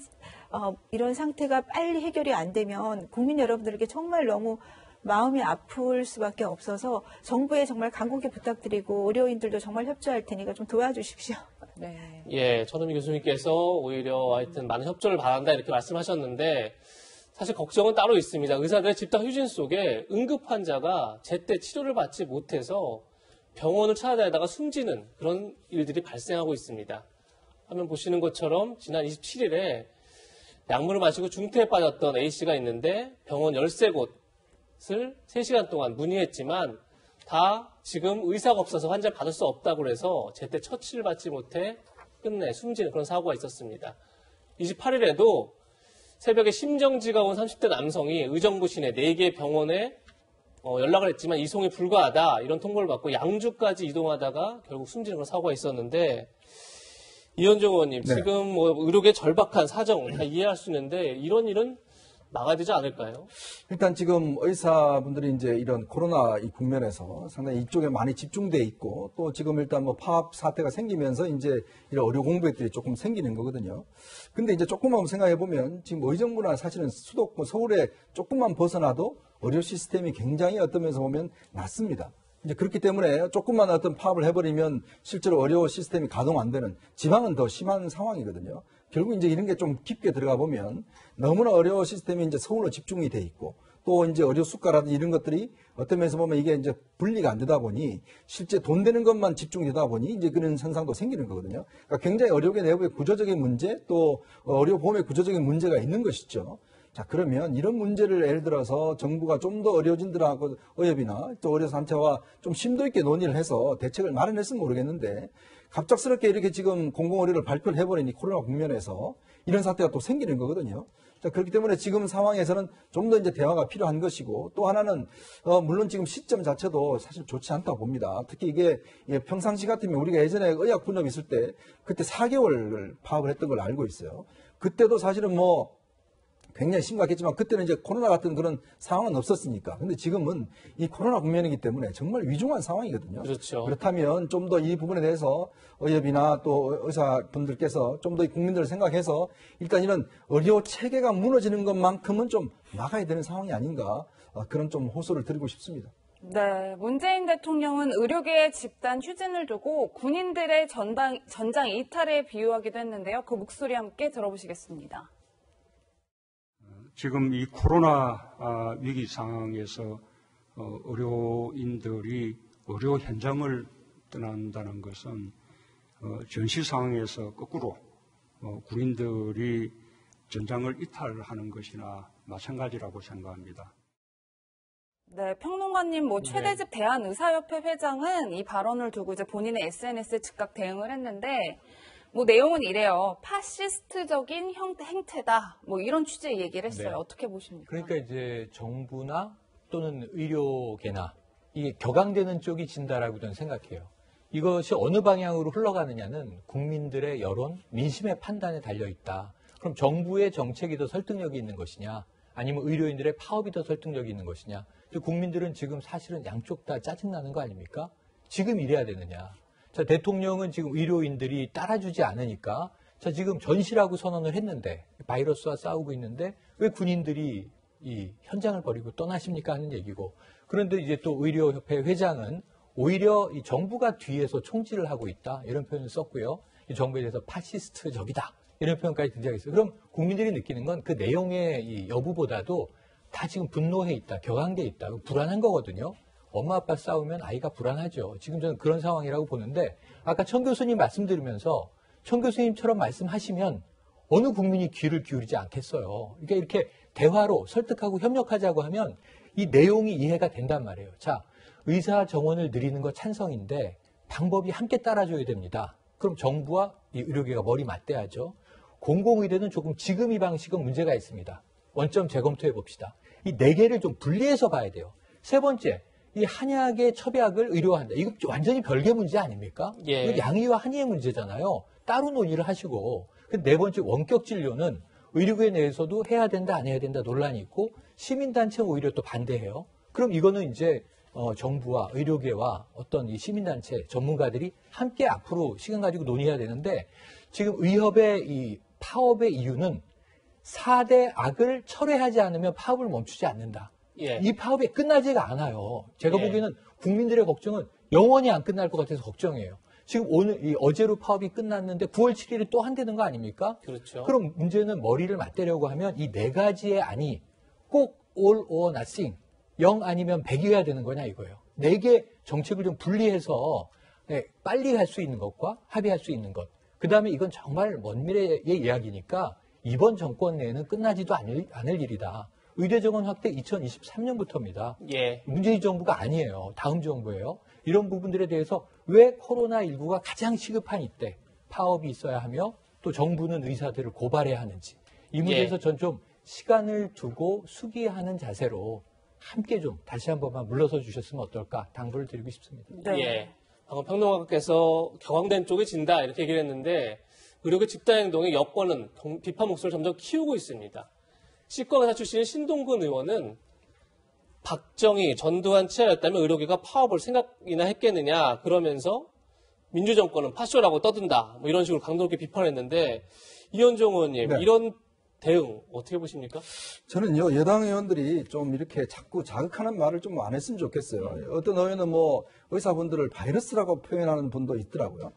어, 이런 상태가 빨리 해결이 안 되면 국민 여러분들에게 정말 너무 마음이 아플 수밖에 없어서 정부에 정말 간곡히 부탁드리고 의료인들도 정말 협조할 테니까 좀 도와주십시오. 네. 예, 전우미 교수님께서 오히려 하여튼 많은 협조를 바란다 이렇게 말씀하셨는데 사실 걱정은 따로 있습니다. 의사들의 집단 휴진 속에 응급 환자가 제때 치료를 받지 못해서 병원을 찾아다니다가 숨지는 그런 일들이 발생하고 있습니다. 화면 보시는 것처럼 지난 27일에 약물을 마시고 중태에 빠졌던 A씨가 있는데 병원 13곳 을 3시간 동안 문의했지만 다 지금 의사가 없어서 환자를 받을 수 없다고 해서 제때 처치를 받지 못해 끝내 숨지는 그런 사고가 있었습니다. 28일에도 새벽에 심정지가 온 30대 남성이 의정부 시내 4개 병원에 어, 연락을 했지만 이송이 불가하다 이런 통보를 받고 양주까지 이동하다가 결국 숨지는 그런 사고가 있었는데 이현정 의원님 네. 지금 뭐 의료계 절박한 사정 다 이해할 수 있는데 이런 일은 막아야 되지 않을까요? 일단 지금 의사분들이 이제 이런 코로나 이 국면에서 상당히 이쪽에 많이 집중돼 있고 또 지금 일단 뭐 파업 사태가 생기면서 이제 이런 의료 공백들이 조금 생기는 거거든요. 근데 이제 조금만 생각해 보면 지금 의정부나 사실은 수도권 서울에 조금만 벗어나도 의료 시스템이 굉장히 어떤 면에서 보면 낮습니다. 이제 그렇기 때문에 조금만 어떤 파업을 해버리면 실제로 의료 시스템이 가동 안 되는 지방은 더 심한 상황이거든요. 결국 이제 이런 게 좀 깊게 들어가 보면 너무나 의료 시스템이 이제 서울로 집중이 돼 있고 또 이제 의료 수가라든지 이런 것들이 어떤 면에서 보면 이게 이제 분리가 안 되다 보니 실제 돈 되는 것만 집중되다 보니 이제 그런 현상도 생기는 거거든요. 그러니까 굉장히 의료계 내부의 구조적인 문제 또 의료보험의 구조적인 문제가 있는 것이죠. 자, 그러면 이런 문제를 예를 들어서 정부가 좀더 의료진들하고 의협이나 또 의료단체와 좀 심도 있게 논의를 해서 대책을 마련했으면 모르겠는데 갑작스럽게 이렇게 지금 공공의료를 발표를 해버리니 코로나 국면에서 이런 사태가 또 생기는 거거든요. 자, 그렇기 때문에 지금 상황에서는 좀 더 이제 대화가 필요한 것이고 또 하나는 어, 물론 지금 시점 자체도 사실 좋지 않다고 봅니다. 특히 이게 예, 평상시 같으면 우리가 예전에 의약 분업 있을 때 그때 4개월을 파업을 했던 걸 알고 있어요. 그때도 사실은 뭐 굉장히 심각했지만 그때는 이제 코로나 같은 그런 상황은 없었으니까. 근데 지금은 이 코로나 국면이기 때문에 정말 위중한 상황이거든요. 그렇죠. 그렇다면 좀 더 이 부분에 대해서 의협이나 또 의사분들께서 좀 더 국민들을 생각해서 일단 이런 의료 체계가 무너지는 것만큼은 좀 막아야 되는 상황이 아닌가 어, 그런 좀 호소를 드리고 싶습니다. 네, 문재인 대통령은 의료계의 집단 휴진을 두고 군인들의 전당, 전장 이탈에 비유하기도 했는데요. 그 목소리 함께 들어보시겠습니다. 지금 이 코로나 아, 위기 상황에서 어, 의료인들이 의료 현장을 떠난다는 것은 어, 전시 상황에서 거꾸로 어, 군인들이 전장을 이탈하는 것이나 마찬가지라고 생각합니다. 네, 평론가님, 뭐, 최대집 대한의사협회 회장은 이 발언을 두고 이제 본인의 SNS에 즉각 대응을 했는데, 뭐, 내용은 이래요. 파시스트적인 형, 행태다. 뭐, 이런 취지의 얘기를 했어요. 네. 어떻게 보십니까? 그러니까 이제 정부나 또는 의료계나 이게 격앙되는 쪽이 진다라고 저는 생각해요. 이것이 어느 방향으로 흘러가느냐는 국민들의 여론, 민심의 판단에 달려 있다. 그럼 정부의 정책이 더 설득력이 있는 것이냐, 아니면 의료인들의 파업이 더 설득력이 있는 것이냐. 국민들은 지금 사실은 양쪽 다 짜증나는 거 아닙니까? 지금 이래야 되느냐. 자, 대통령은 지금 의료인들이 따라주지 않으니까 자, 지금 전시라고 선언을 했는데 바이러스와 싸우고 있는데 왜 군인들이 이 현장을 버리고 떠나십니까 하는 얘기고 그런데 이제 또 의료협회 회장은 오히려 이 정부가 뒤에서 총질을 하고 있다 이런 표현을 썼고요. 이 정부에 대해서 파시스트적이다 이런 표현까지 등장했어요. 그럼 국민들이 느끼는 건 그 내용의 이 여부보다도 다 지금 분노해 있다, 격앙돼 있다, 불안한 거거든요. 엄마 아빠 싸우면 아이가 불안하죠. 지금 저는 그런 상황이라고 보는데 아까 천 교수님 말씀 들으면서 천 교수님처럼 말씀하시면 어느 국민이 귀를 기울이지 않겠어요. 그러니까 이렇게 대화로 설득하고 협력하자고 하면 이 내용이 이해가 된단 말이에요. 자, 의사 정원을 늘리는 거 찬성인데 방법이 함께 따라줘야 됩니다. 그럼 정부와 이 의료계가 머리 맞대야죠. 공공의대는 조금 지금 이 방식은 문제가 있습니다. 원점 재검토해 봅시다. 이 네 개를 좀 분리해서 봐야 돼요. 세 번째, 이 한약의 첩약을 의료화한다. 이거 완전히 별개 문제 아닙니까? 예. 양의와 한의의 문제잖아요. 따로 논의를 하시고. 그네 번째 원격 진료는 의료계 내에서도 해야 된다 안 해야 된다 논란이 있고 시민단체 오히려 또 반대해요. 그럼 이거는 이제 어, 정부와 의료계와 어떤 이 시민단체 전문가들이 함께 앞으로 시간 가지고 논의해야 되는데 지금 의협의 이 파업의 이유는 4대 악을 철회하지 않으면 파업을 멈추지 않는다. 예. 이 파업이 끝나지가 않아요. 제가 예. 보기에는 국민들의 걱정은 영원히 안 끝날 것 같아서 걱정이에요. 지금 오늘 이 어제로 파업이 끝났는데 9월 7일에 또 한다는 거 아닙니까? 그렇죠. 그럼 문제는 머리를 맞대려고 하면 이 네 가지의 안이 꼭 all or nothing, 0 아니면 100이어야 되는 거냐 이거예요. 네 개 정책을 좀 분리해서 네, 빨리 할 수 있는 것과 합의할 수 있는 것. 그 다음에 이건 정말 먼 미래의 이야기니까 이번 정권 내에는 끝나지도 않을, 않을 일이다. 의대 정원 확대 2023년부터입니다. 예. 문재인 정부가 아니에요. 다음 정부예요. 이런 부분들에 대해서 왜 코로나19가 가장 시급한 이때 파업이 있어야 하며 또 정부는 의사들을 고발해야 하는지 이 문제에서 예. 전좀 시간을 두고 수기하는 자세로 함께 좀 다시 한 번만 물러서 주셨으면 어떨까 당부를 드리고 싶습니다. 네. 예. 방금 평론가께서 격앙된 쪽이 진다 이렇게 얘기를 했는데 의료계 집단 행동의 여권은 동- 비판 목소리를 점점 키우고 있습니다. 치과의사 출신인 신동근 의원은 박정희, 전두환 치하였다면 의료계가 파업을 생각이나 했겠느냐 그러면서 민주정권은 파쇼라고 떠든다 뭐 이런 식으로 강도 높게 비판했는데 이현종 의원님 네. 이런 대응 어떻게 보십니까? 저는요, 여당 의원들이 좀 이렇게 자꾸 자극하는 말을 좀 안 했으면 좋겠어요. 어떤 의원은 뭐 의사분들을 바이러스라고 표현하는 분도 있더라고요.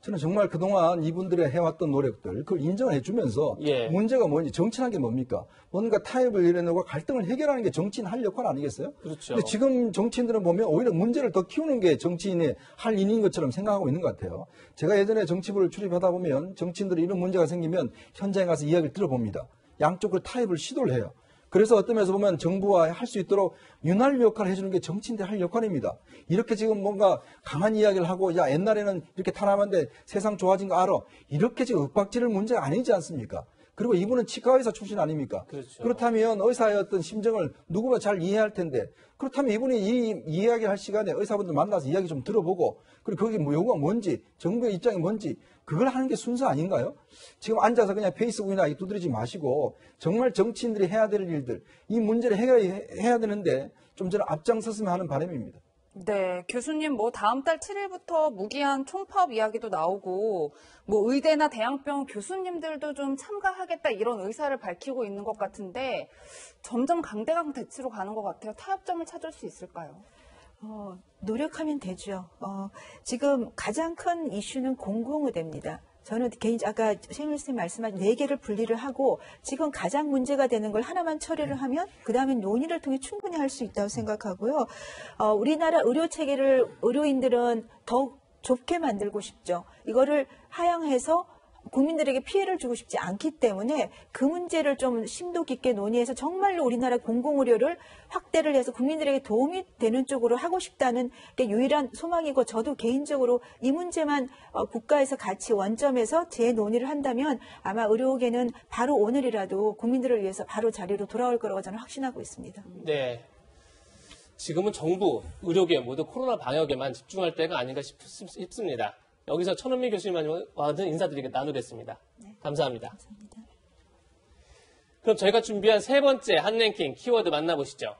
저는 정말 그동안 이분들의 해왔던 노력들 그걸 인정해 주면서 예. 문제가 뭔지 정치란 게 뭡니까? 뭔가 타협을 이뤄내고 갈등을 해결하는 게 정치인 할 역할 아니겠어요? 그렇죠. 근데 지금 정치인들은 보면 오히려 문제를 더 키우는 게 정치인의 할 일인 것처럼 생각하고 있는 것 같아요. 제가 예전에 정치부를 출입하다 보면 정치인들이 이런 문제가 생기면 현장에 가서 이야기를 들어봅니다. 양쪽을 타협을 시도를 해요. 그래서 어떤 면에서 보면 정부와 할 수 있도록 윤활유 역할을 해주는 게 정치인들 할 역할입니다. 이렇게 지금 뭔가 강한 이야기를 하고 야 옛날에는 이렇게 탄압한데 세상 좋아진 거 알아. 이렇게 지금 윽박지를 문제가 아니지 않습니까? 그리고 이분은 치과 의사 출신 아닙니까? 그렇죠. 그렇다면 의사의 어떤 심정을 누구보다 잘 이해할 텐데 그렇다면 이분이 이 이야기할 시간에 의사분들 만나서 이야기 좀 들어보고 그리고 거기 뭐 요구가 뭔지 정부의 입장이 뭔지 그걸 하는 게 순서 아닌가요? 지금 앉아서 그냥 페이스북이나 이 두드리지 마시고 정말 정치인들이 해야 될 일들 이 문제를 해결해야 되는데 좀 저는 앞장섰으면 하는 바람입니다. 네, 교수님 뭐 다음 달 7일부터 무기한 총파업 이야기도 나오고 뭐 의대나 대학병 교수님들도 좀 참가하겠다 이런 의사를 밝히고 있는 것 같은데 점점 강대강 대치로 가는 것 같아요. 타협점을 찾을 수 있을까요? 어, 노력하면 되죠. 어, 지금 가장 큰 이슈는 공공의대입니다. 저는 개인 아까 최영일 선생님 말씀하신 네 개를 분리를 하고 지금 가장 문제가 되는 걸 하나만 처리를 하면 그 다음에 논의를 통해 충분히 할 수 있다고 생각하고요. 어, 우리나라 의료 체계를 의료인들은 더욱 좁게 만들고 싶죠. 이거를 하향해서 국민들에게 피해를 주고 싶지 않기 때문에 그 문제를 좀 심도 깊게 논의해서 정말로 우리나라 공공의료를 확대를 해서 국민들에게 도움이 되는 쪽으로 하고 싶다는 게 유일한 소망이고 저도 개인적으로 이 문제만 어, 국가에서 같이 원점에서 재논의를 한다면 아마 의료계는 바로 오늘이라도 국민들을 위해서 바로 자리로 돌아올 거라고 저는 확신하고 있습니다. 네. 지금은 정부, 의료계 모두 코로나 방역에만 집중할 때가 아닌가 싶, 습니다 여기서 천은미 교수님과는 인사드리게 나누겠습니다. 감사합니다. 그럼 저희가 준비한 세 번째 한 랭킹 키워드 만나보시죠.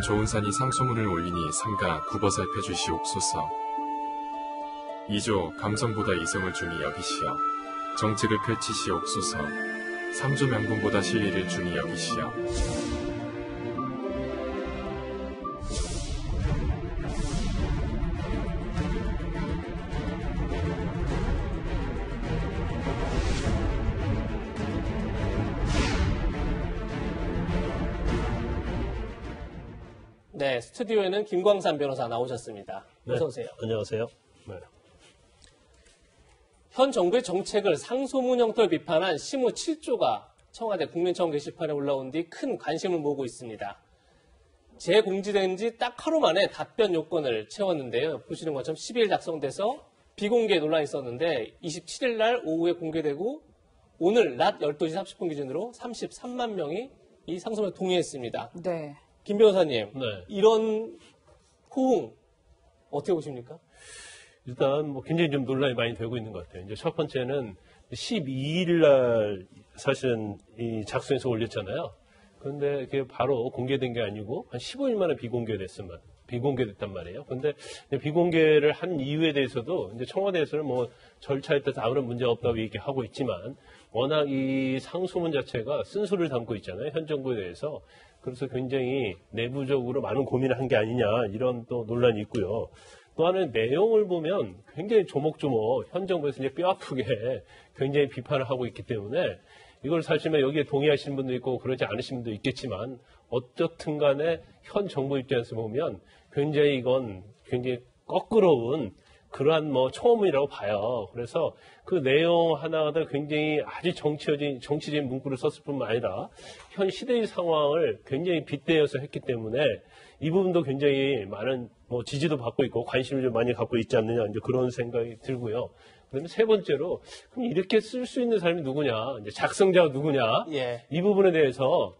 지닌 좋은 산이 상소문을 올리니 삼가 굽어살펴 주시옵소서. 2조 감성보다 이성을 중히 여기시어 정책을 펼치시옵소서. 3조 명분보다 실리를 중히 여기시어 스튜디오에는 김광산 변호사 나오셨습니다. 어서 오세요. 안녕하세요. 현 정부의 정책을 상소문 형태로 비판한 시무 7조가 청와대 국민청원 게시판에 올라온 뒤 큰 관심을 모으고 있습니다. 재공지된 지 딱 하루 만에 답변 요건을 채웠는데요. 보시는 것처럼 12일 작성돼서 비공개 논란이 있었는데 27일 날 오후에 공개되고 오늘 낮 12시 30분 기준으로 33만 명이 이 상소문에 동의했습니다. 네. 김 변호사님, 네. 이런 호응 어떻게 보십니까? 일단 뭐 굉장히 좀 논란이 많이 되고 있는 것 같아요. 이제 첫 번째는 12일 날 사실은 이 작성해서 올렸잖아요. 그런데 그게 바로 공개된 게 아니고 한 15일 만에 비공개됐으면 비공개됐단 말이에요. 근데 비공개를 한 이유에 대해서도 이제 청와대에서는 뭐 절차에 따라서 아무런 문제 없다고 얘기하고 있지만 워낙 이 상소문 자체가 쓴소리를 담고 있잖아요. 현 정부에 대해서. 그래서 굉장히 내부적으로 많은 고민을 한 게 아니냐 이런 또 논란이 있고요. 또 하나는 내용을 보면 굉장히 조목조목 현 정부에서 이제 뼈아프게 굉장히 비판을 하고 있기 때문에 이걸 사실은 여기에 동의하시는 분도 있고 그러지 않으신 분도 있겠지만 어떻든 간에 현 정부 입장에서 보면 굉장히 이건 굉장히 거꾸러운 그러한 뭐 처음이라고 봐요. 그래서 그 내용 하나하나 굉장히 아주 정치적인, 정치적인 문구를 썼을 뿐만 아니라 현 시대의 상황을 굉장히 빗대어서 했기 때문에 이 부분도 굉장히 많은 뭐 지지도 받고 있고 관심을 좀 많이 갖고 있지 않느냐 이제 그런 생각이 들고요. 그다음에 세 번째로 그럼 이렇게 쓸 수 있는 사람이 누구냐? 이제 작성자가 누구냐? 예. 이 부분에 대해서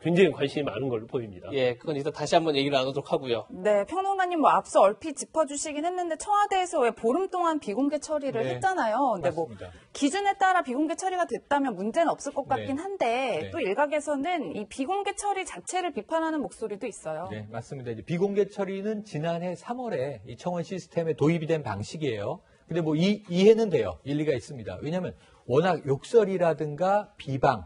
굉장히 관심이 많은 걸로 보입니다. 예, 그건 이따 다시 한번 얘기를 나누도록 하고요. 네, 평론가님 뭐 앞서 얼핏 짚어주시긴 했는데 청와대에서 왜 보름 동안 비공개 처리를 네, 했잖아요. 근데 뭐 맞습니다. 기준에 따라 비공개 처리가 됐다면 문제는 없을 것 같긴 네. 한데 네. 또 일각에서는 이 비공개 처리 자체를 비판하는 목소리도 있어요. 네, 맞습니다. 이제 비공개 처리는 지난해 3월에 이 청원 시스템에 도입이 된 방식이에요. 근데 뭐 이, 이해는 돼요. 일리가 있습니다. 왜냐하면 워낙 욕설이라든가 비방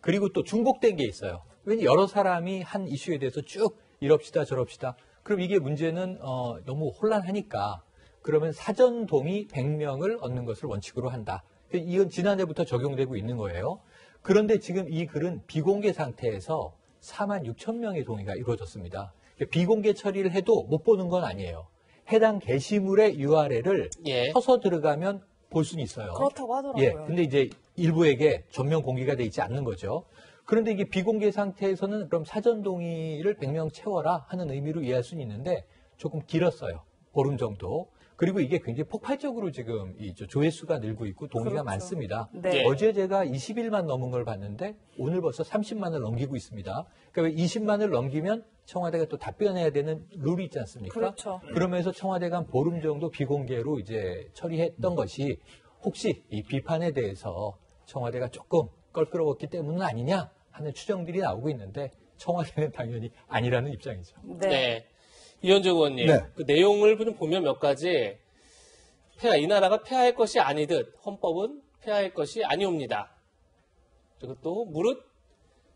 그리고 또 중복된 게 있어요. 왜냐 여러 사람이 한 이슈에 대해서 쭉 이럽시다 저럽시다. 그럼 이게 문제는 어, 너무 혼란하니까 그러면 사전 동의 100명을 얻는 것을 원칙으로 한다. 이건 지난해부터 적용되고 있는 거예요. 그런데 지금 이 글은 비공개 상태에서 4만 6천 명의 동의가 이루어졌습니다. 비공개 처리를 해도 못 보는 건 아니에요. 해당 게시물의 URL을 예. 쳐서 들어가면 볼 수는 있어요. 그렇다고 하더라고요. 예, 근데 이제 일부에게 전면 공개가 돼 있지 않는 거죠. 그런데 이게 비공개 상태에서는 그럼 사전 동의를 100명 채워라 하는 의미로 이해할 수는 있는데 조금 길었어요. 보름 정도. 그리고 이게 굉장히 폭발적으로 지금 이 조회수가 늘고 있고 동의가 그렇죠. 많습니다. 네. 어제 제가 20일만 넘은 걸 봤는데 오늘 벌써 30만을 넘기고 있습니다. 그러니까 20만을 넘기면 청와대가 또 답변해야 되는 룰이 있지 않습니까? 그렇죠. 그러면서 청와대가 한 보름 정도 비공개로 이제 처리했던 것이 혹시 이 비판에 대해서 청와대가 조금 껄끄러웠기 때문은 아니냐 하는 추정들이 나오고 있는데 청와대는 당연히 아니라는 입장이죠. 네. 네. 이현주 의원님, 네. 그 내용을 좀 보면 몇 가지 폐하, 이 나라가 폐하할 것이 아니듯 헌법은 폐하할 것이 아니옵니다. 그리고 또 무릇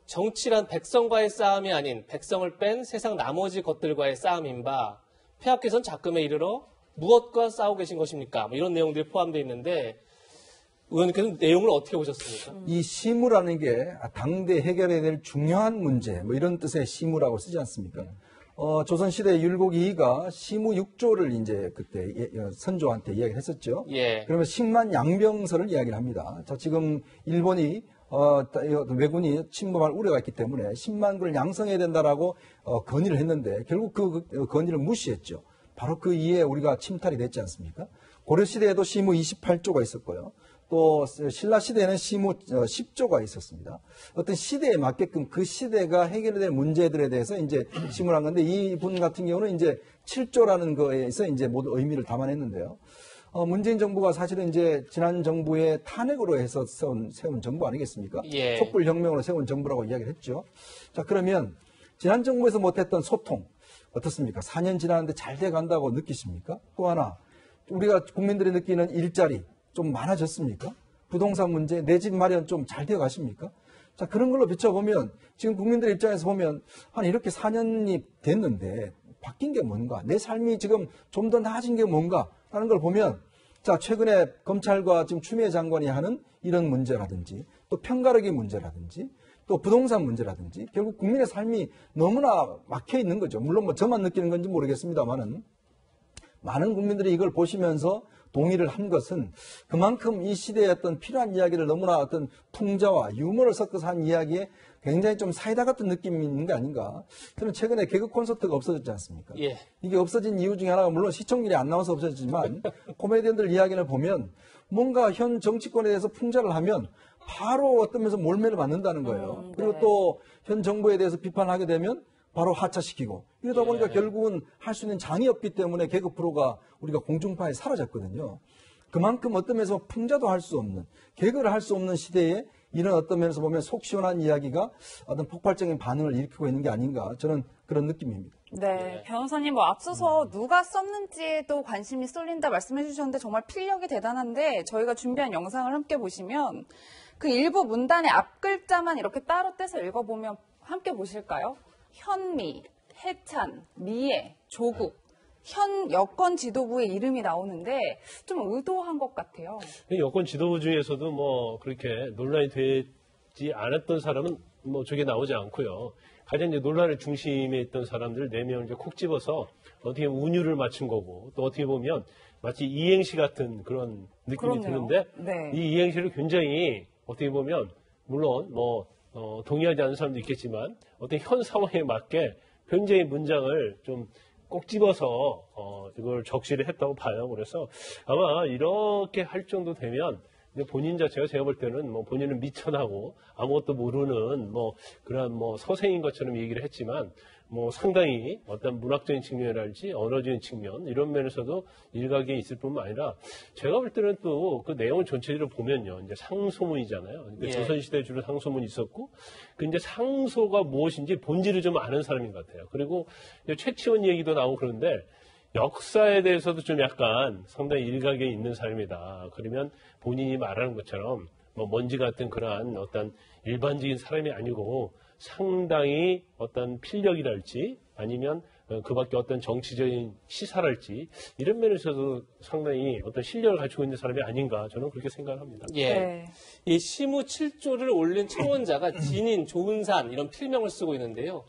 정치란 백성과의 싸움이 아닌 백성을 뺀 세상 나머지 것들과의 싸움인 바 폐하께서는 작금에 이르러 무엇과 싸우고 계신 것입니까? 뭐 이런 내용들이 포함되어 있는데 의원님께서는 내용을 어떻게 보셨습니까? 이 시무라는 게 당대 해결해야 될 중요한 문제, 뭐 이런 뜻의 시무라고 쓰지 않습니까? 어, 조선시대 율곡 이이가 시무 6조를 이제 그때 예- 어, 선조한테 이야기를 했었죠. 예. 그러면 10만 양병설을 이야기를 합니다. 자, 지금 일본이 어, 따- 이 어떤 왜군이 침범할 우려가 있기 때문에 10만 군을 양성해야 된다라고 어, 건의를 했는데 결국 그, 그 건의를 무시했죠. 바로 그 이에 우리가 침탈이 됐지 않습니까? 고려 시대에도 시무 28조가 있었고요. 또 신라 시대에는 시무 어, 10조가 있었습니다. 어떤 시대에 맞게끔 그 시대가 해결해야 될 문제들에 대해서 이제 시무를 한 건데 이분 같은 경우는 이제 7조라는 거에서 이제 모두 의미를 담아냈는데요. 어, 문재인 정부가 사실은 이제 지난 정부의 탄핵으로 해서 세운, 세운 정부 아니겠습니까? 예. 촛불 혁명으로 세운 정부라고 이야기를 했죠. 자, 그러면 지난 정부에서 못했던 소통 어떻습니까? 4년 지났는데 잘 돼 간다고 느끼십니까? 또 하나, 우리가 국민들이 느끼는 일자리 좀 많아졌습니까? 부동산 문제, 내 집 마련 좀 잘 되어 가십니까? 자, 그런 걸로 비춰보면 지금 국민들 입장에서 보면 한 이렇게 4년이 됐는데 바뀐 게 뭔가? 내 삶이 지금 좀 더 나아진 게 뭔가? 하는 걸 보면 자, 최근에 검찰과 지금 추미애 장관이 하는 이런 문제라든지 또 편가르기 문제라든지 또 부동산 문제라든지 결국 국민의 삶이 너무나 막혀 있는 거죠. 물론 뭐 저만 느끼는 건지 모르겠습니다만은 많은 국민들이 이걸 보시면서 동의를 한 것은 그만큼 이 시대에 어떤 필요한 이야기를 너무나 어떤 풍자와 유머를 섞어서 한 이야기에 굉장히 좀 사이다 같은 느낌이 있는 게 아닌가. 저는 최근에 개그 콘서트가 없어졌지 않습니까? 예. 이게 없어진 이유 중에 하나가 물론 시청률이 안 나와서 없어졌지만 코미디언들 이야기를 보면 뭔가 현 정치권에 대해서 풍자를 하면 바로 어떤 면에서 몰매를 받는다는 거예요. 음, 그리고 네. 또현 정부에 대해서 비판하게 되면 바로 하차시키고 이러다 보니까 예. 결국은 할 수 있는 장이 없기 때문에 개그 프로가 우리가 공중파에 사라졌거든요. 그만큼 어떤 면에서 풍자도 할 수 없는 개그를 할 수 없는 시대에 이런 어떤 면에서 보면 속 시원한 이야기가 어떤 폭발적인 반응을 일으키고 있는 게 아닌가 저는 그런 느낌입니다. 네, 변호사님 뭐 앞서서 누가 썼는지에도 관심이 쏠린다 말씀해 주셨는데 정말 필력이 대단한데 저희가 준비한 영상을 함께 보시면 그 일부 문단의 앞 글자만 이렇게 따로 떼서 읽어보면 함께 보실까요? 현미, 해찬, 미애, 조국, 현 여권 지도부의 이름이 나오는데 좀 의도한 것 같아요. 여권 지도부 중에서도 뭐 그렇게 논란이 되지 않았던 사람은 뭐 저게 나오지 않고요. 가장 이제 논란의 중심에 있던 사람들 네 명을 이제 콕 집어서 어떻게 운율을 맞춘 거고 또 어떻게 보면 마치 이행시 같은 그런 느낌이 그렇네요. 드는데 네. 이 이행시를 굉장히 어떻게 보면 물론 뭐 어, 동의하지 않는 사람도 있겠지만 어떤 현 상황에 맞게 굉장히 문장을 좀 꼭 집어서 어, 이걸 적시를 했다고 봐요. 그래서 아마 이렇게 할 정도 되면 본인 자체가 제가 볼 때는 뭐 본인은 미천하고 아무것도 모르는 뭐 그런 뭐 서생인 것처럼 얘기를 했지만 뭐 상당히 어떤 문학적인 측면이랄지 언어적인 측면 이런 면에서도 일각에 있을 뿐만 아니라 제가 볼 때는 또 그 내용 전체를 보면요 이제 상소문이잖아요. 그러니까 예. 조선시대 주로 상소문이 있었고 그 이제 상소가 무엇인지 본질을 좀 아는 사람인 것 같아요. 그리고 최치원 얘기도 나오고 그런데 역사에 대해서도 좀 약간 상당히 일각에 있는 사람이다. 그러면 본인이 말하는 것처럼 뭐 먼지 같은 그러한 어떤 일반적인 사람이 아니고 상당히 어떤 필력이랄지 아니면 어, 그 밖에 어떤 정치적인 시사랄지 이런 면에서도 상당히 어떤 실력을 가지고 있는 사람이 아닌가 저는 그렇게 생각합니다. 예. 네. 이 시무 7조를 올린 청원자가 진인, 조은산 이런 필명을 쓰고 있는데요.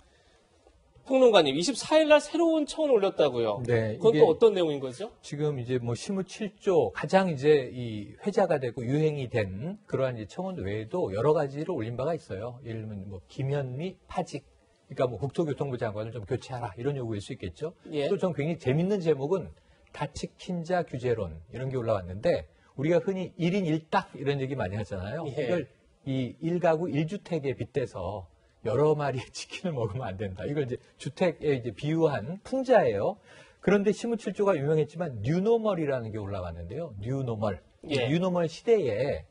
평론가님, 24일 날 새로운 청원을 올렸다고요. 네, 그건 또 어떤 내용인 거죠? 지금 이제 뭐 시무 7조 가장 이제 이 회자가 되고 유행이 된 그러한 이제 청원 외에도 여러 가지를 올린 바가 있어요. 예를 들면 뭐 김현미 파직. 그러니까 뭐 국토교통부 장관을 좀 교체하라 이런 요구일 수 있겠죠. 예. 또 전 굉장히 재밌는 제목은 다치킨자 규제론 이런 게 올라왔는데 우리가 흔히 1인 1닭 이런 얘기 많이 하잖아요. 예. 이걸 이 1가구 1주택에 빗대서 여러 마리의 치킨을 먹으면 안 된다. 이걸 이제 주택에 이제 비유한 풍자예요. 그런데 시무칠조가 유명했지만 뉴노멀이라는 게 올라왔는데요. 뉴노멀. 이 예. 뉴노멀 시대에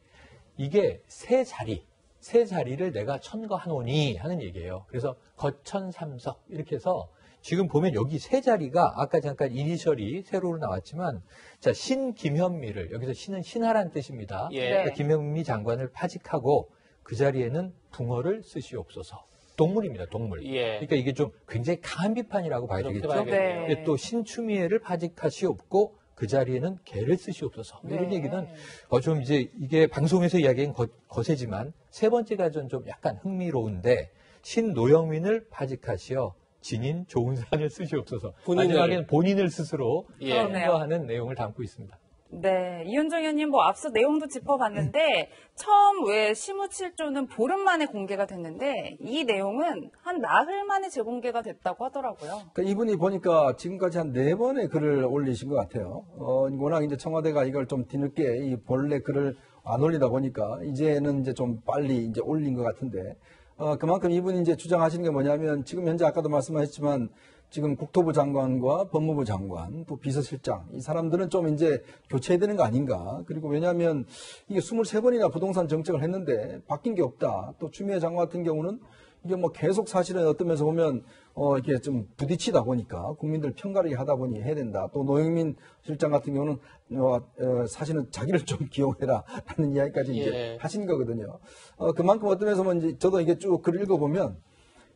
이게 세 자리, 세 자리를 내가 천거하노니 하는 얘기예요. 그래서 거천삼석 이렇게 해서 지금 보면 여기 세 자리가 아까 잠깐 이니셜이 세로로 나왔지만 자 신 김현미를 여기서 신은 신하란 뜻입니다. 예. 그러니까 김현미 장관을 파직하고 그 자리에는 붕어를 쓰시옵소서. 동물입니다, 동물. 예. 그러니까 이게 좀 굉장히 강한 비판이라고 봐야 되겠죠. 네. 또 신추미애를 파직하시옵고 그 자리에는 개를 쓰시옵소서. 이런 네. 얘기는 어, 좀 이제 이게 방송에서 이야기한 거, 거세지만 세 번째가 좀, 좀 약간 흥미로운데 신노영민을 파직하시어 진인 좋은 산을 쓰시옵소서. 본인을. 마지막에는 본인을 스스로 예. 선거하는 내용을 담고 있습니다. 네, 이현정 의원님 뭐 앞서 내용도 짚어봤는데 처음 왜 시무칠조는 보름 만에 공개가 됐는데 이 내용은 한 나흘 만에 재공개가 됐다고 하더라고요. 그러니까 이분이 보니까 지금까지 한 네 번의 글을 올리신 것 같아요. 어, 워낙 이제 청와대가 이걸 좀 뒤늦게 이 본래 글을 안 올리다 보니까 이제는 이제 좀 빨리 이제 올린 것 같은데, 어, 그만큼 이분이 이제 주장하시는 게 뭐냐면 지금 현재 아까도 말씀하셨지만 지금 국토부 장관과 법무부 장관 또 비서실장 이 사람들은 좀 이제 교체해야 되는 거 아닌가. 그리고 왜냐하면 이게 23번이나 부동산 정책을 했는데 바뀐 게 없다. 또 추미애 장관 같은 경우는 이게 뭐 계속 사실은 어떤 면에서 보면 어 이게 좀 부딪히다 보니까 국민들 편가르게 하다 보니 해야 된다. 또 노영민 실장 같은 경우는 어, 어, 사실은 자기를 좀 기용해라라는 이야기까지 이제 예. 하신 거거든요. 어 그만큼 어떤 면에서 보면 이제 저도 이게 쭉 글을 읽어보면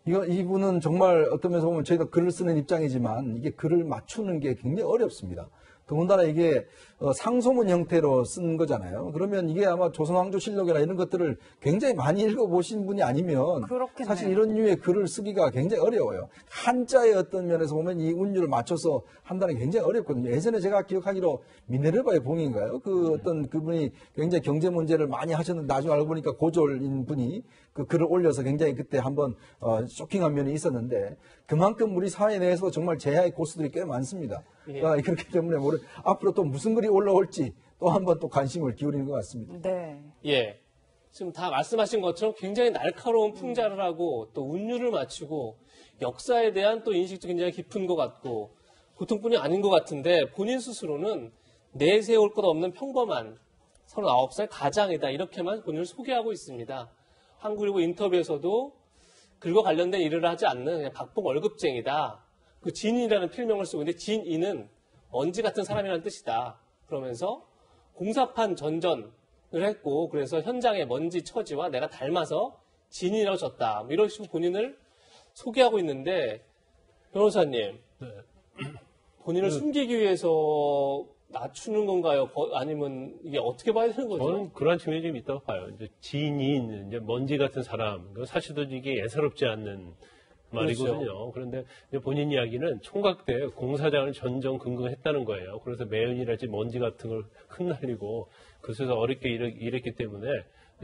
이거 이분은 정말 어떤 면에서 보면 저희가 글을 쓰는 입장이지만 이게 글을 맞추는 게 굉장히 어렵습니다. 더군다나 이게 어, 상소문 형태로 쓴 거잖아요. 그러면 이게 아마 조선왕조실록이나 이런 것들을 굉장히 많이 읽어보신 분이 아니면 그렇겠네요. 사실 이런 류의 글을 쓰기가 굉장히 어려워요. 한자의 어떤 면에서 보면 이 운율을 맞춰서 한다는 게 굉장히 어렵거든요. 예전에 제가 기억하기로 미네르바의 봉인가요? 그 어떤 그분이 굉장히 경제 문제를 많이 하셨는데 나중에 알고 보니까 고졸인 분이 그 글을 올려서 굉장히 그때 한번 어, 쇼킹한 면이 있었는데 그만큼 우리 사회 내에서 정말 제야의 고수들이 꽤 많습니다. 예. 아, 그렇기 때문에 앞으로 또 무슨 글이 올라올지 또 한 번 또 관심을 기울이는 것 같습니다. 네. 예. 지금 다 말씀하신 것처럼 굉장히 날카로운 풍자를 하고 또 운율을 맞추고 역사에 대한 또 인식도 굉장히 깊은 것 같고 보통뿐이 아닌 것 같은데 본인 스스로는 내세울 것 없는 평범한 39살 가장이다 이렇게만 본인을 소개하고 있습니다. 한국일보 인터뷰에서도 글과 관련된 일을 하지 않는 그냥 박봉 월급쟁이다. 그 진인이라는 필명을 쓰고 있는데 진인은 먼지 같은 사람이라는 뜻이다. 그러면서 공사판 전전을 했고 그래서 현장의 먼지 처지와 내가 닮아서 진인이라고 졌다. 뭐 이런 식으로 본인을 소개하고 있는데 변호사님 본인을 숨기기 위해서 낮추는 건가요? 거- 아니면 이게 어떻게 봐야 되는 거죠? 저는 그런 측면이 좀 있다고 봐요. 이제 지인, 이제 먼지 같은 사람, 그 사실도 이게 예사롭지 않는 말이거든요. 그렇죠. 그런데 본인 이야기는 총각 때 공사장을 전전긍긍했다는 거예요. 그래서 매연이랄지 먼지 같은 걸 흩날리고 그래서 어렵게 일했, 일했기 때문에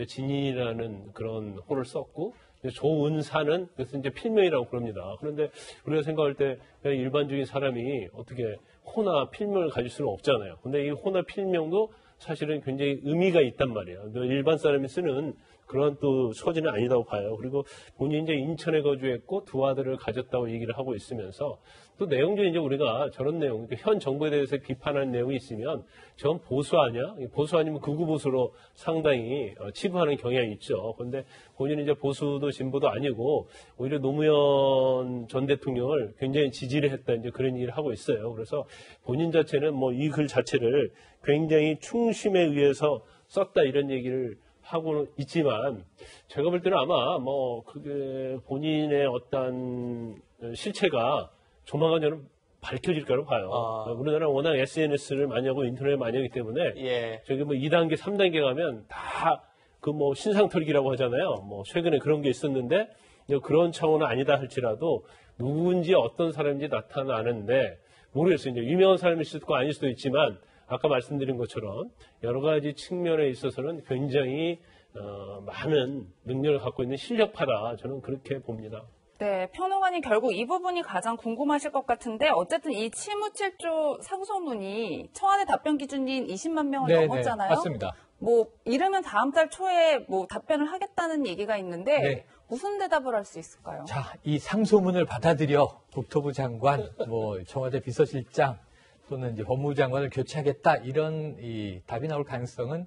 진인이라는 그런 호를 썼고 이제 조은사는 그래서 이제 필명이라고 그럽니다. 그런데 우리가 생각할 때 그냥 일반적인 사람이 어떻게 호나 필명을 가질 수는 없잖아요. 근데 이 호나 필명도 사실은 굉장히 의미가 있단 말이에요. 또 일반 사람이 쓰는 그런 또 처지는 아니다고 봐요. 그리고 본인이 이제 인천에 거주했고 두 아들을 가졌다고 얘기를 하고 있으면서 또 내용 중에 이제 우리가 저런 내용, 현 정부에 대해서 비판하는 내용이 있으면 전 보수 아니야? 보수 아니면 극우 보수로 상당히 어, 치부하는 경향이 있죠. 그런데 본인이 이제 보수도 진보도 아니고 오히려 노무현 전 대통령을 굉장히 지지를 했다 이제 그런 얘기를 하고 있어요. 그래서 본인 자체는 뭐 이 글 자체를 굉장히 충심에 의해서 썼다 이런 얘기를 하고 있지만 제가 볼 때는 아마 뭐 그게 본인의 어떤 실체가 조만간 저는 밝혀질 거라고 봐요. 우리나라 워낙 SNS를 많이 하고 인터넷을 많이 하기 때문에 예. 저기 뭐 2단계, 3단계 가면 다 그 뭐 신상털기라고 하잖아요. 뭐 최근에 그런 게 있었는데 그런 차원은 아니다 할지라도 누군지 어떤 사람인지 나타나는데 모르겠어요. 이제 유명한 사람일 수도 있고 아닐 수도 있지만 아까 말씀드린 것처럼 여러 가지 측면에 있어서는 굉장히 어, 많은 능력을 갖고 있는 실력파다. 저는 그렇게 봅니다. 네, 평론가님 결국 이 부분이 가장 궁금하실 것 같은데 어쨌든 이 7무7조 상소문이 청와대 답변 기준인 20만 명을 네, 네, 넘었잖아요. 맞습니다. 뭐 이르면 다음 달 초에 뭐 답변을 하겠다는 얘기가 있는데 네. 무슨 대답을 할 수 있을까요? 자, 이 상소문을 받아들여 국토부 장관, 뭐 청와대 비서실장 또는 이제 법무부 장관을 교체하겠다 이런 이 답이 나올 가능성은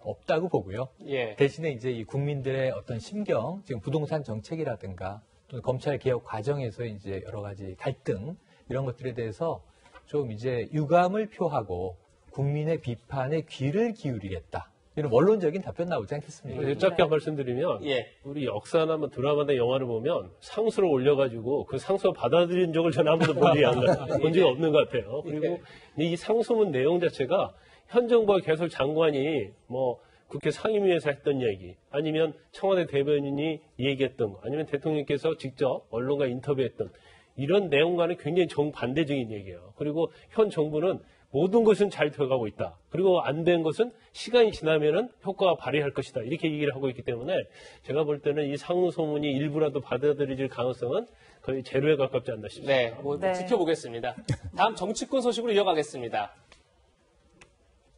없다고 보고요. 예. 대신에 이제 이 국민들의 어떤 심경, 지금 부동산 정책이라든가 또는 검찰 개혁 과정에서 이제 여러 가지 갈등 이런 것들에 대해서 좀 이제 유감을 표하고 국민의 비판에 귀를 기울이겠다. 이런 원론적인 답변 나오지 않겠습니까? 네, 짧게 한 말씀 드리면 예. 우리 역사나 뭐 드라마나 영화를 보면 상수를 올려가지고 그 상수 받아들인 적을 저는 한 번도 본 적이, 안 나- 본 적이 없는 것 같아요. 그리고 이 상소문 내용 자체가 현 정부가 계속 장관이 뭐 국회 상임위에서 했던 얘기 아니면 청와대 대변인이 얘기했던 거 아니면 대통령께서 직접 언론과 인터뷰했던 이런 내용과는 굉장히 정반대적인 얘기예요. 그리고 현 정부는 모든 것은 잘 되어가고 있다. 그리고 안 된 것은 시간이 지나면은 효과가 발휘할 것이다. 이렇게 얘기를 하고 있기 때문에 제가 볼 때는 이 상소문이 일부라도 받아들여질 가능성은 거의 제로에 가깝지 않나 싶습니다. 네, 뭐 네. 지켜보겠습니다. 다음 정치권 소식으로 이어가겠습니다.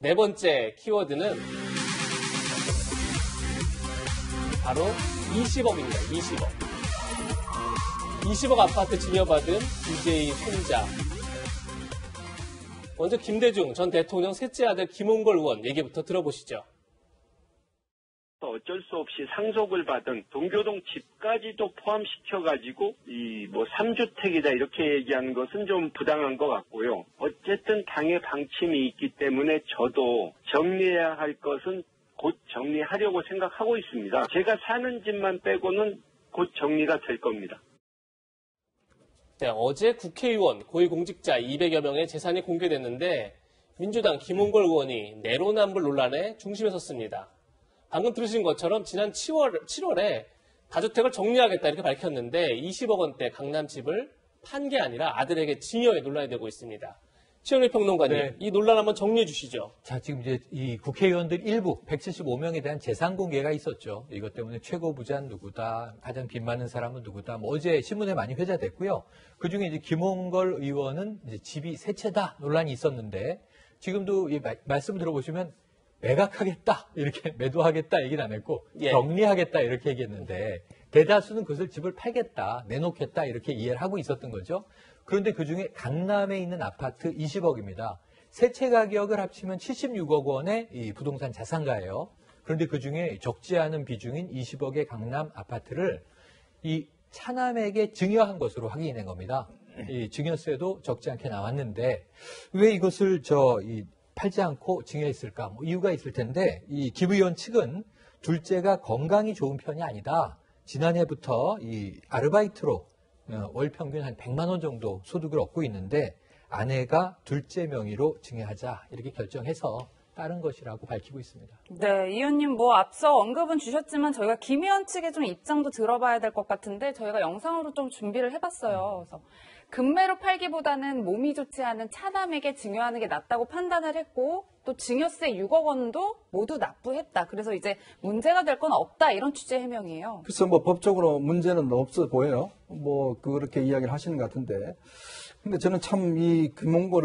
네 번째 키워드는 바로 20억입니다. 20억. 20억 아파트 증여받은 DJ 손자. 먼저 김대중 전 대통령 셋째 아들 김홍걸 의원 얘기부터 들어보시죠. 어쩔 수 없이 상속을 받은 동교동 집까지도 포함시켜가지고 이 뭐 3주택이다 이렇게 얘기하는 것은 좀 부당한 것 같고요. 어쨌든 당의 방침이 있기 때문에 저도 정리해야 할 것은 곧 정리하려고 생각하고 있습니다. 제가 사는 집만 빼고는 곧 정리가 될 겁니다. 네, 어제 국회의원, 고위공직자 200여 명의 재산이 공개됐는데 민주당 김홍걸 의원이 내로남불 논란의 중심에 섰습니다. 방금 들으신 것처럼 지난 7월, 7월에 다주택을 정리하겠다 이렇게 밝혔는데 20억 원대 강남 집을 판 게 아니라 아들에게 증여에 논란이 되고 있습니다. 최영일 평론가님, 네. 이 논란 한번 정리해 주시죠. 자, 지금 이제 이 국회의원들 일부 175명에 대한 재산 공개가 있었죠. 이것 때문에 최고 부자는 누구다, 가장 빚 많은 사람은 누구다. 뭐 어제 신문에 많이 회자됐고요. 그 중에 이제 김홍걸 의원은 이제 집이 세 채다 논란이 있었는데 지금도 이 마- 말씀 들어보시면 매각하겠다 이렇게 매도하겠다 얘기는 안 했고 예. 정리하겠다 이렇게 얘기했는데 대다수는 그것을 집을 팔겠다 내놓겠다 이렇게 이해를 하고 있었던 거죠. 그런데 그 중에 강남에 있는 아파트 20억입니다. 세채 가격을 합치면 76억 원의 이 부동산 자산가예요. 그런데 그 중에 적지 않은 비중인 20억의 강남 아파트를 이 차남에게 증여한 것으로 확인이 된 겁니다. 이 증여세도 적지 않게 나왔는데 왜 이것을 저이 팔지 않고 증여했을까? 뭐 이유가 있을 텐데 이 기부위원 측은 둘째가 건강이 좋은 편이 아니다. 지난해부터 이 아르바이트로 어, 월 평균 한 100만 원 정도 소득을 얻고 있는데 아내가 둘째 명의로 증여하자 이렇게 결정해서 따른 것이라고 밝히고 있습니다. 네, 이 의원님 뭐 앞서 언급은 주셨지만 저희가 김 의원 측의 좀 입장도 들어봐야 될 것 같은데 저희가 영상으로 좀 준비를 해봤어요. 그래서 금매로 팔기보다는 몸이 좋지 않은 차남에게 증여하는 게 낫다고 판단을 했고 또 증여세 6억 원도 모두 납부했다. 그래서 이제 문제가 될 건 없다 이런 취재 해명이에요. 글쎄 뭐 법적으로 문제는 없어 보여요. 뭐 그렇게 이야기를 하시는 것 같은데. 근데 저는 참이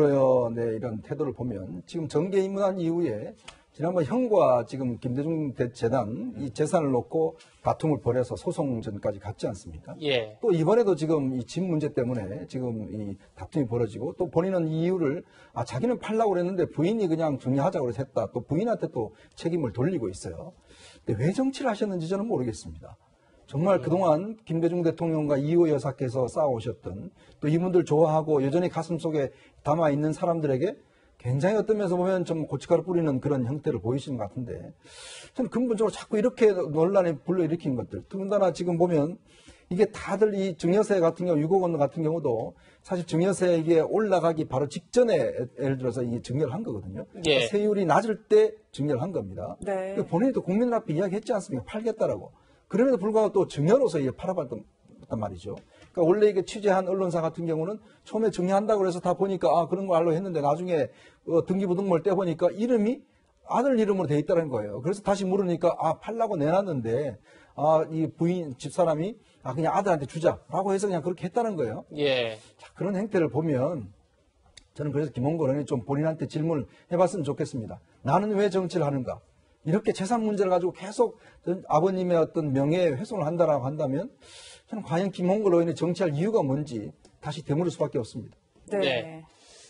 의원의 이런 태도를 보면 지금 정계 입문한 이후에 지난번 형과 지금 김대중 대- 재단 이 재산을 놓고 다툼을 벌여서 소송전까지 갔지 않습니까? 예. 또 이번에도 지금 이 집 문제 때문에 지금 이 다툼이 벌어지고 또 본인은 이 이유를 아 자기는 팔라고 그랬는데 부인이 그냥 정리하자고 그래서 했다. 또 부인한테 또 책임을 돌리고 있어요. 근데 왜 정치를 하셨는지 저는 모르겠습니다. 정말 그동안 김대중 대통령과 이호 여사께서 싸워오셨던 또 이분들 좋아하고 여전히 가슴 속에 담아 있는 사람들에게 굉장히 어떤 면에서 보면 좀 고춧가루 뿌리는 그런 형태를 보이시는 것 같은데 저는 근본적으로 자꾸 이렇게 논란을 불러일으킨 것들 더군다나 지금 보면 이게 다들 이 증여세 같은 경우 유고건 같은 경우도 사실 증여세 이게 올라가기 바로 직전에 예를 들어서 이게 증여를 한 거거든요. 예. 그러니까 세율이 낮을 때 증여를 한 겁니다. 네. 그 본인이 또 국민들 앞에 이야기했지 않습니까? 팔겠다라고. 그럼에도 불구하고 또 증여로서 이게 팔아봤단 말이죠. 그러니까 원래 이게 취재한 언론사 같은 경우는 처음에 증여한다고 해서 다 보니까 아 그런 거 알로 했는데 나중에 어, 등기부등본을 떼 보니까 이름이 아들 이름으로 돼 있다는 거예요. 그래서 다시 물으니까 아 팔라고 내놨는데 아 이 부인 집 사람이 아 그냥 아들한테 주자라고 해서 그냥 그렇게 했다는 거예요. 예. 자, 그런 행태를 보면 저는 그래서 의원이 좀 본인한테 질문을 해봤으면 좋겠습니다. 나는 왜 정치를 하는가? 이렇게 재산 문제를 가지고 계속 아버님의 어떤 명예에 훼손을 한다라고 한다면 저는 과연 김홍걸 의원이 정치할 이유가 뭔지 다시 되물을 수밖에 없습니다. 네. 네.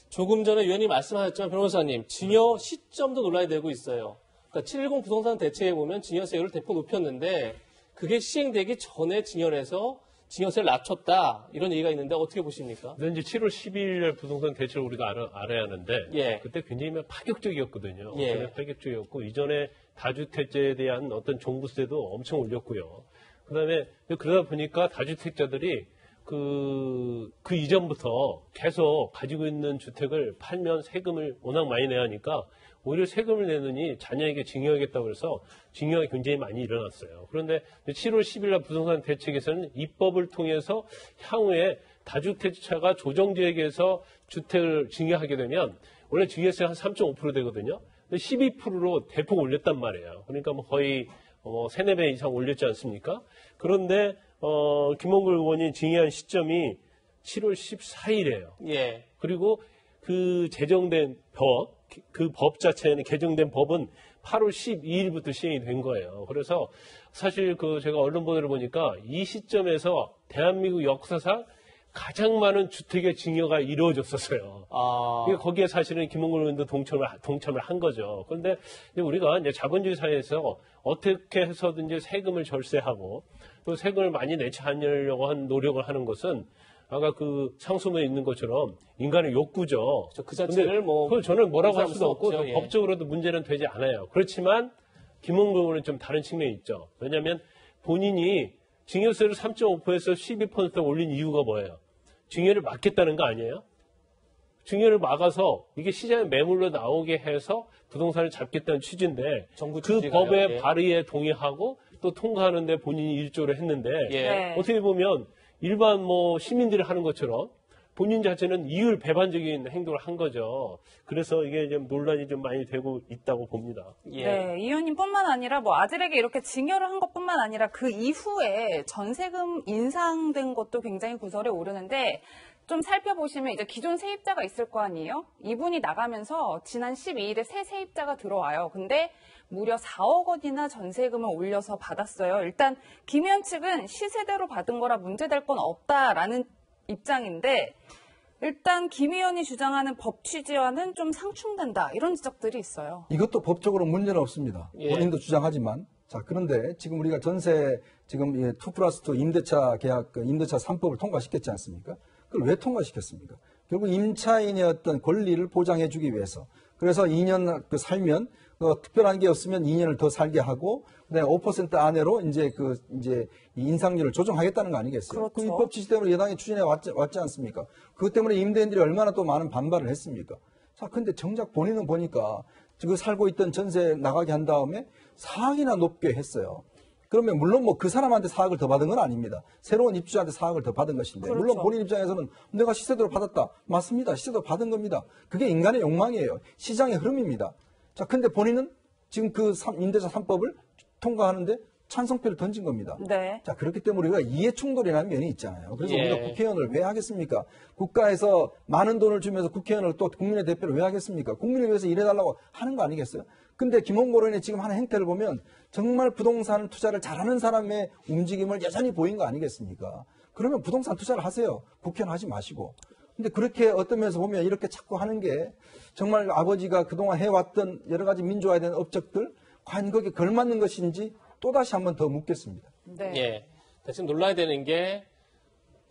조금 전에 위원님 말씀하셨지만 변호사님 증여 시점도 논란이 되고 있어요. 그러니까 710 부동산 대책에 보면 증여세율을 대폭 높였는데 그게 시행되기 전에 증여해서 증여세를 낮췄다 이런 얘기가 있는데 어떻게 보십니까? 근데 이제 7월 12일 부동산 대책을 우리가 알아, 알아야 하는데 예. 그때 굉장히 막 파격적이었거든요. 예. 파격적이었고 이전에 다주택자에 대한 어떤 종부세도 엄청 올렸고요. 그 다음에 그러다 보니까 다주택자들이 그, 그 이전부터 계속 가지고 있는 주택을 팔면 세금을 워낙 많이 내야 하니까 오히려 세금을 내느니 자녀에게 증여하겠다고 해서 증여가 굉장히 많이 일어났어요. 그런데 7월 10일 날 부동산 대책에서는 입법을 통해서 향후에 다주택자가 조정지역에서 주택을 증여하게 되면 원래 증여세가 한3.5% 되거든요. 근데 12%로 대폭 올렸단 말이에요. 그러니까 뭐 거의 어, 3, 4배 이상 올렸지 않습니까? 그런데 어, 김원글 의원이 증여한 시점이 7월 14일이에요. 예. 그리고 그 제정된 법, 그 법 자체는 개정된 법은 8월 12일부터 시행이 된 거예요. 그래서 사실 그 제가 언론 보도를 보니까 이 시점에서 대한민국 역사상 가장 많은 주택의 증여가 이루어졌었어요. 아. 거기에 사실은 김홍근 의원도 동참을, 동참을 한 거죠. 그런데 이제 우리가 이제 자본주의 사회에서 어떻게 해서든지 세금을 절세하고 또 세금을 많이 내지 않으려고 한 노력을 하는 것은 아까 그 상소문에 있는 것처럼 인간의 욕구죠. 그 자체를 뭐 그걸 저는 뭐라고 할 수도 수 없고. 예. 법적으로도 문제는 되지 않아요. 그렇지만 김홍근 의원은 좀 다른 측면이 있죠. 왜냐하면 본인이 증여세를 3.5%에서 12% 올린 이유가 뭐예요? 증여를 막겠다는 거 아니에요? 증여를 막아서 이게 시장에 매물로 나오게 해서 부동산을 잡겠다는 취지인데 정부 그? 법의 예. 발의에 동의하고 또 통과하는데 본인이 일조를 했는데 예. 네. 어떻게 보면 일반 뭐 시민들이 하는 것처럼 본인 자체는 이율 배반적인 행동을 한 거죠. 그래서 이게 좀 논란이 좀 많이 되고 있다고 봅니다. 예. 네, 이 의원님뿐만 아니라 뭐 아들에게 이렇게 증여를 한 것뿐만 아니라 그 이후에 전세금 인상된 것도 굉장히 구설에 오르는데 좀 살펴보시면 이제 기존 세입자가 있을 거 아니에요? 이분이 나가면서 지난 12일에 새 세입자가 들어와요. 근데 무려 4억 원이나 전세금을 올려서 받았어요. 일단 김 의원 측은 시세대로 받은 거라 문제될 건 없다라는 입장인데 일단 김 의원이 주장하는 법 취지와는 좀 상충된다 이런 지적들이 있어요. 이것도 법적으로 문제는 없습니다. 예. 본인도 주장하지만. 자, 그런데 지금 우리가 전세, 지금 이2 플러스 2 임대차 계약, 그 임대차 3법을 통과시켰지 않습니까? 그걸 왜 통과시켰습니까? 결국 임차인의 어떤 권리를 보장해 주기 위해서. 그래서 2년 그 살면, 어, 특별한 게 없으면 2년을 더 살게 하고, 그다음에 5% 안으로 이제 그, 이제 이 인상률을 조정하겠다는 거 아니겠어요? 그렇죠. 그 입법 취지 때문에 여당이 추진해 왔지, 왔지 않습니까? 그것 때문에 임대인들이 얼마나 또 많은 반발을 했습니까? 자, 근데 정작 본인은 보니까 그 살고 있던 전세 나가게 한 다음에 4억이나 높게 했어요. 그러면 물론 뭐 그 사람한테 4억을 더 받은 건 아닙니다. 새로운 입주자한테 4억을 더 받은 것인데 그렇죠. 물론 본인 입장에서는 내가 시세대로 받았다. 맞습니다. 시세대로 받은 겁니다. 그게 인간의 욕망이에요. 시장의 흐름입니다. 자, 근데 본인은 지금 그 삼- 임대차 3법을 통과하는데 찬성표를 던진 겁니다. 네. 자, 그렇기 때문에 우리가 이해 충돌이라는 면이 있잖아요. 그래서 예. 우리가 국회의원을 왜 하겠습니까? 국가에서 많은 돈을 주면서 국회의원을 또 국민의 대표를 왜 하겠습니까? 국민을 위해서 일해달라고 하는 거 아니겠어요? 근데 김홍걸 의원이 지금 하는 행태를 보면 정말 부동산 투자를 잘하는 사람의 움직임을 여전히 보인 거 아니겠습니까? 그러면 부동산 투자를 하세요. 국회의원 하지 마시고. 근데 그렇게 어떤 면에서 보면 이렇게 자꾸 하는 게 정말 아버지가 그동안 해왔던 여러 가지 민주화에 대한 업적들 과연 거기에 걸맞는 것인지 또다시 한 번 더 묻겠습니다. 네. 예. 지금 놀라야 되는 게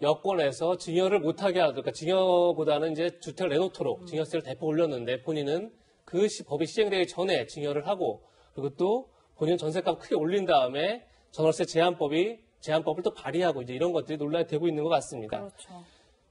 여권에서 증여를 못하게 하도록, 그러니까 증여보다는 이제 주택을 내놓도록 증여세를 대폭 올렸는데 본인은 그 시- 법이 시행되기 전에 증여를 하고 그리고 또 본인 전세값 크게 올린 다음에 전월세 제한법이 제한법을 또 발의하고 이제 이런 것들이 논란이 되고 있는 것 같습니다. 그렇죠.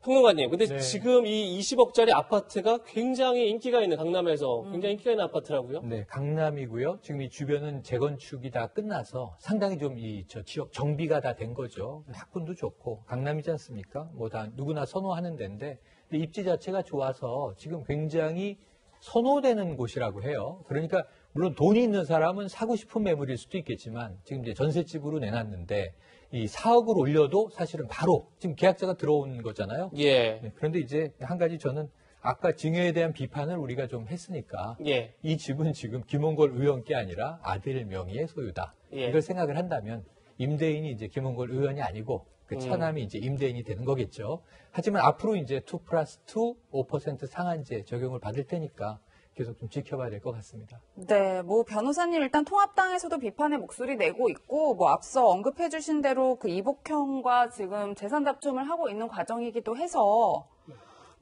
평론가님, 근데 네. 지금 이 20억짜리 아파트가 굉장히 인기가 있는 강남에서 굉장히 인기가 있는 아파트라고요? 네, 강남이고요. 지금 이 주변은 재건축이 다 끝나서 상당히 좀 이 저 지역 정비가 다 된 거죠. 학군도 좋고 강남이지 않습니까? 뭐 다 누구나 선호하는 데인데 근데 입지 자체가 좋아서 지금 굉장히 선호되는 곳이라고 해요. 그러니까 물론 돈이 있는 사람은 사고 싶은 매물일 수도 있겠지만 지금 이제 전셋집으로 내놨는데 이 4억을 올려도 사실은 바로 지금 계약자가 들어온 거잖아요. 예. 네, 그런데 이제 한 가지 저는 아까 증여에 대한 비판을 우리가 좀 했으니까 예. 이 집은 지금 김홍걸 의원께 아니라 아들 명의의 소유다. 예. 이걸 생각을 한다면 임대인이 이제 김홍걸 의원이 아니고 그 음. 처남이 이제 임대인이 되는 거겠죠. 하지만 앞으로 이제 2 플러스 2, 5% 상한제 적용을 받을 테니까 계속 좀 지켜봐야 될 것 같습니다. 네, 뭐 변호사님 일단 통합당에서도 비판의 목소리 내고 있고 뭐 앞서 언급해 주신 대로 그 이복형과 지금 재산 잡tum을 하고 있는 과정이기도 해서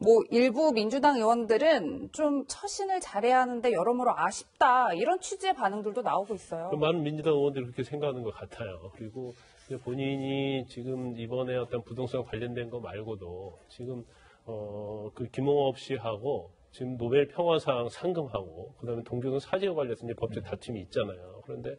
뭐 일부 민주당 의원들은 좀 처신을 잘해야 하는데 여러모로 아쉽다 이런 취지의 반응들도 나오고 있어요. 그 많은 민주당 의원들이 그렇게 생각하는 것 같아요. 그리고 본인이 지금 이번에 어떤 부동산 관련된 거 말고도 지금 어 그 김홍업 씨하고 지금 노벨 평화상 상금하고 그다음에 동교동 사지와 관련해서 이제 법적 다툼이 있잖아요. 그런데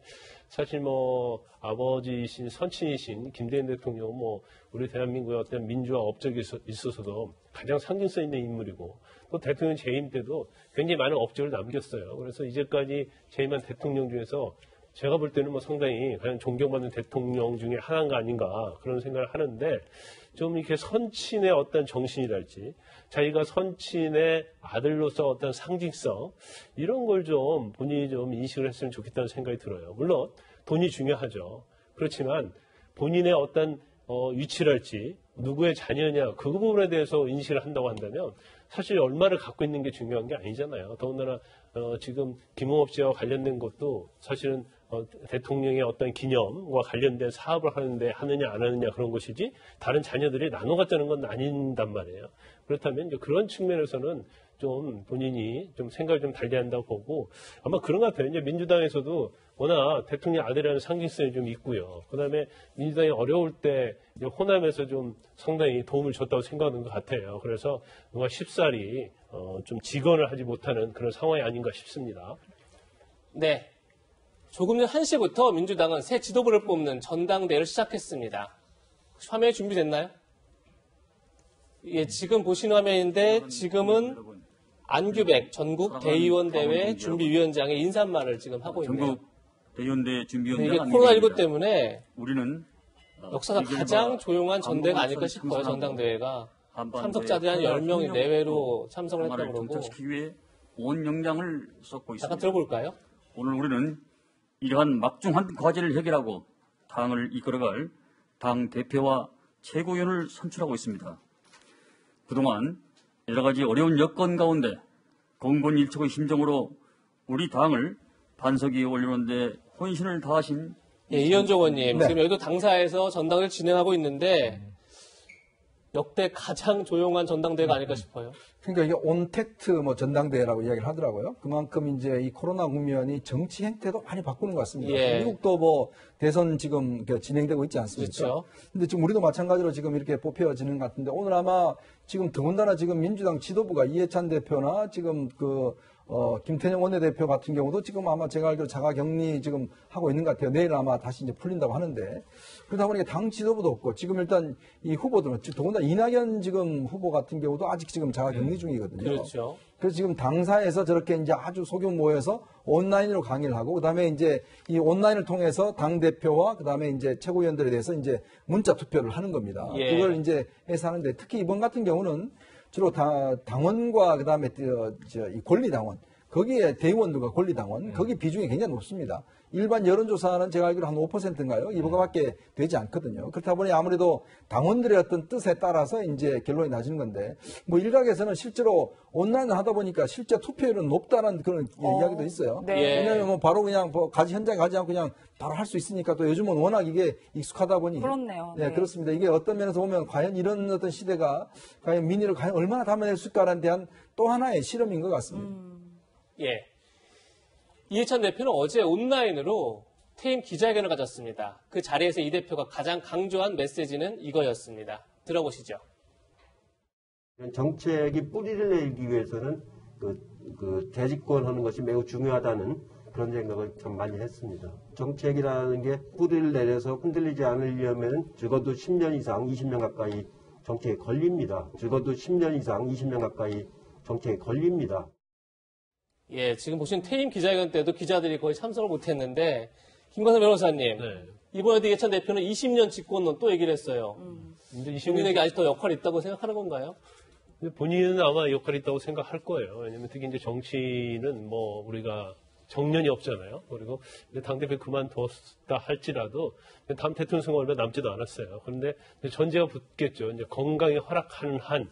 사실 뭐 아버지이신 선친이신 김대중 대통령 뭐 우리 대한민국의 어떤 민주화 업적에 있어- 있어서도 가장 상징성 있는 인물이고 또 대통령 재임 때도 굉장히 많은 업적을 남겼어요. 그래서 이제까지 재임한 대통령 중에서 제가 볼 때는 뭐 상당히 가장 존경받는 대통령 중에 하나가 아닌가 그런 생각을 하는데 좀 이렇게 선친의 어떤 정신이랄지 자기가 선친의 아들로서 어떤 상징성 이런 걸 좀 본인이 좀 인식을 했으면 좋겠다는 생각이 들어요. 물론 돈이 중요하죠. 그렇지만 본인의 어떤 어, 위치랄지 누구의 자녀냐 그 부분에 대해서 인식을 한다고 한다면 사실 얼마를 갖고 있는 게 중요한 게 아니잖아요. 더군다나 어, 지금 김홍업 씨와 관련된 것도 사실은 어, 대통령의 어떤 기념과 관련된 사업을 하는데 하느냐 안 하느냐 그런 것이지 다른 자녀들이 나눠 갖자는 건 아닌단 말이에요. 그렇다면 이제 그런 측면에서는 좀 본인이 좀 생각을 좀 달리 한다고 보고 아마 그런 것 같아요. 이제 민주당에서도 워낙 대통령 아들이라는 상징성이 좀 있고요. 그 다음에 민주당이 어려울 때 호남에서 좀 상당히 도움을 줬다고 생각하는 것 같아요. 그래서 뭔가 쉽사리 어, 좀 직언을 하지 못하는 그런 상황이 아닌가 싶습니다. 네. 조금 전 1시부터 민주당은 새 지도부를 뽑는 전당대회를 시작했습니다. 혹시 화면이 준비됐나요? 예, 지금 보시는 화면인데 지금은 안규백 전국 대의원 대회 준비위원장의 인사말을 지금 하고 있네요. 전국 대의원대 네, 준비위원장 이게 안규백입니다. 코로나19 때문에 우리는 역사상 가장 조용한 전대가 아닐까 싶어요, 전당대회가. 참석자들이 한 10명이 내외로 참석을 했다고 그러고. 온 역량을 쏟고 있습니다. 잠깐 들어볼까요? 오늘 우리는 이러한 막중한 과제를 해결하고 당을 이끌어갈 당 대표와 최고위원을 선출하고 있습니다. 그동안 여러 가지 어려운 여건 가운데 공분일척의 심정으로 우리 당을 반석 위에 올리는데 혼신을 다하신 예, 이현종 의원님, 네. 지금 여기도 당사에서 전당대를 진행하고 있는데 역대 가장 조용한 전당대회가 아닐까 싶어요. 그러니까 이게 온택트 뭐 전당대회라고 이야기를 하더라고요. 그만큼 이제 이 코로나 국면이 정치 행태도 많이 바꾸는 것 같습니다. 예. 미국도 뭐 대선 지금 그 진행되고 있지 않습니까? 그렇죠. 근데 지금 우리도 마찬가지로 지금 이렇게 뽑혀지는 것 같은데 오늘 아마 지금 더군다나 지금 민주당 지도부가 이해찬 대표나 지금 그 어, 김태년 원내대표 같은 경우도 지금 아마 제가 알기로 자가 격리 지금 하고 있는 것 같아요. 내일 아마 다시 이제 풀린다고 하는데. 그러다 보니까 당 지도부도 없고 지금 일단 이 후보들은 즉 더군다나 이낙연 지금 후보 같은 경우도 아직 지금 자가 격리 중이거든요. 그렇죠. 그래서 지금 당사에서 저렇게 이제 아주 소규모 모여서 온라인으로 강의를 하고 그다음에 이제 이 온라인을 통해서 당 대표와 그다음에 이제 최고위원들에 대해서 이제 문자 투표를 하는 겁니다. 예. 그걸 이제 해서 하는데 특히 이번 같은 경우는 주로 다, 당원과 그다음에 저, 저, 이 권리당원. 거기에 대의원들과 권리당원. 거기 비중이 굉장히 높습니다. 일반 여론조사는 제가 알기로 한 5%인가요? 이거밖에 되지 않거든요. 그렇다 보니 아무래도 당원들의 어떤 뜻에 따라서 이제 결론이 나지는 건데 뭐 일각에서는 실제로 온라인을 하다 보니까 실제 투표율은 높다는 그런 이야기도 있어요. 네. 예. 왜냐하면 뭐 바로 그냥 뭐 가지 현장에 가지 않고 그냥 바로 할 수 있으니까 또 요즘은 워낙 이게 익숙하다 보니 그렇네요. 네, 네. 그렇습니다. 이게 어떤 면에서 보면 과연 이런 어떤 시대가 과연 민의를 과연 얼마나 담아낼 수 있을까라는 대한 또 하나의 실험인 것 같습니다. 예. 이해찬 대표는 어제 온라인으로 퇴임 기자회견을 가졌습니다. 그 자리에서 이 대표가 가장 강조한 메시지는 이거였습니다. 들어보시죠. 정책이 뿌리를 내기 위해서는 그, 그 대집권하는 것이 매우 중요하다는 그런 생각을 참 많이 했습니다. 정책이라는 게 뿌리를 내려서 흔들리지 않으려면 적어도 10년 이상, 20년 가까이 정책에 걸립니다. 적어도 10년 이상, 20년 가까이 정책에 걸립니다. 예, 지금 보신 퇴임 기자회견 때도 기자들이 거의 참석을 못했는데 김관선 변호사님 네. 이번에도 이해찬 대표는 20년 집권론 또 얘기를 했어요. 20년 국민에게 아직도 역할이 있다고 생각하는 건가요? 본인은 아마 역할이 있다고 생각할 거예요. 왜냐면 특히 이제 정치는 뭐 우리가 정년이 없잖아요. 그리고 당대표 그만뒀다 할지라도 다음 대통령 선거 얼마 남지도 않았어요. 그런데 전제가 붙겠죠. 이제 건강이 허락하는 한,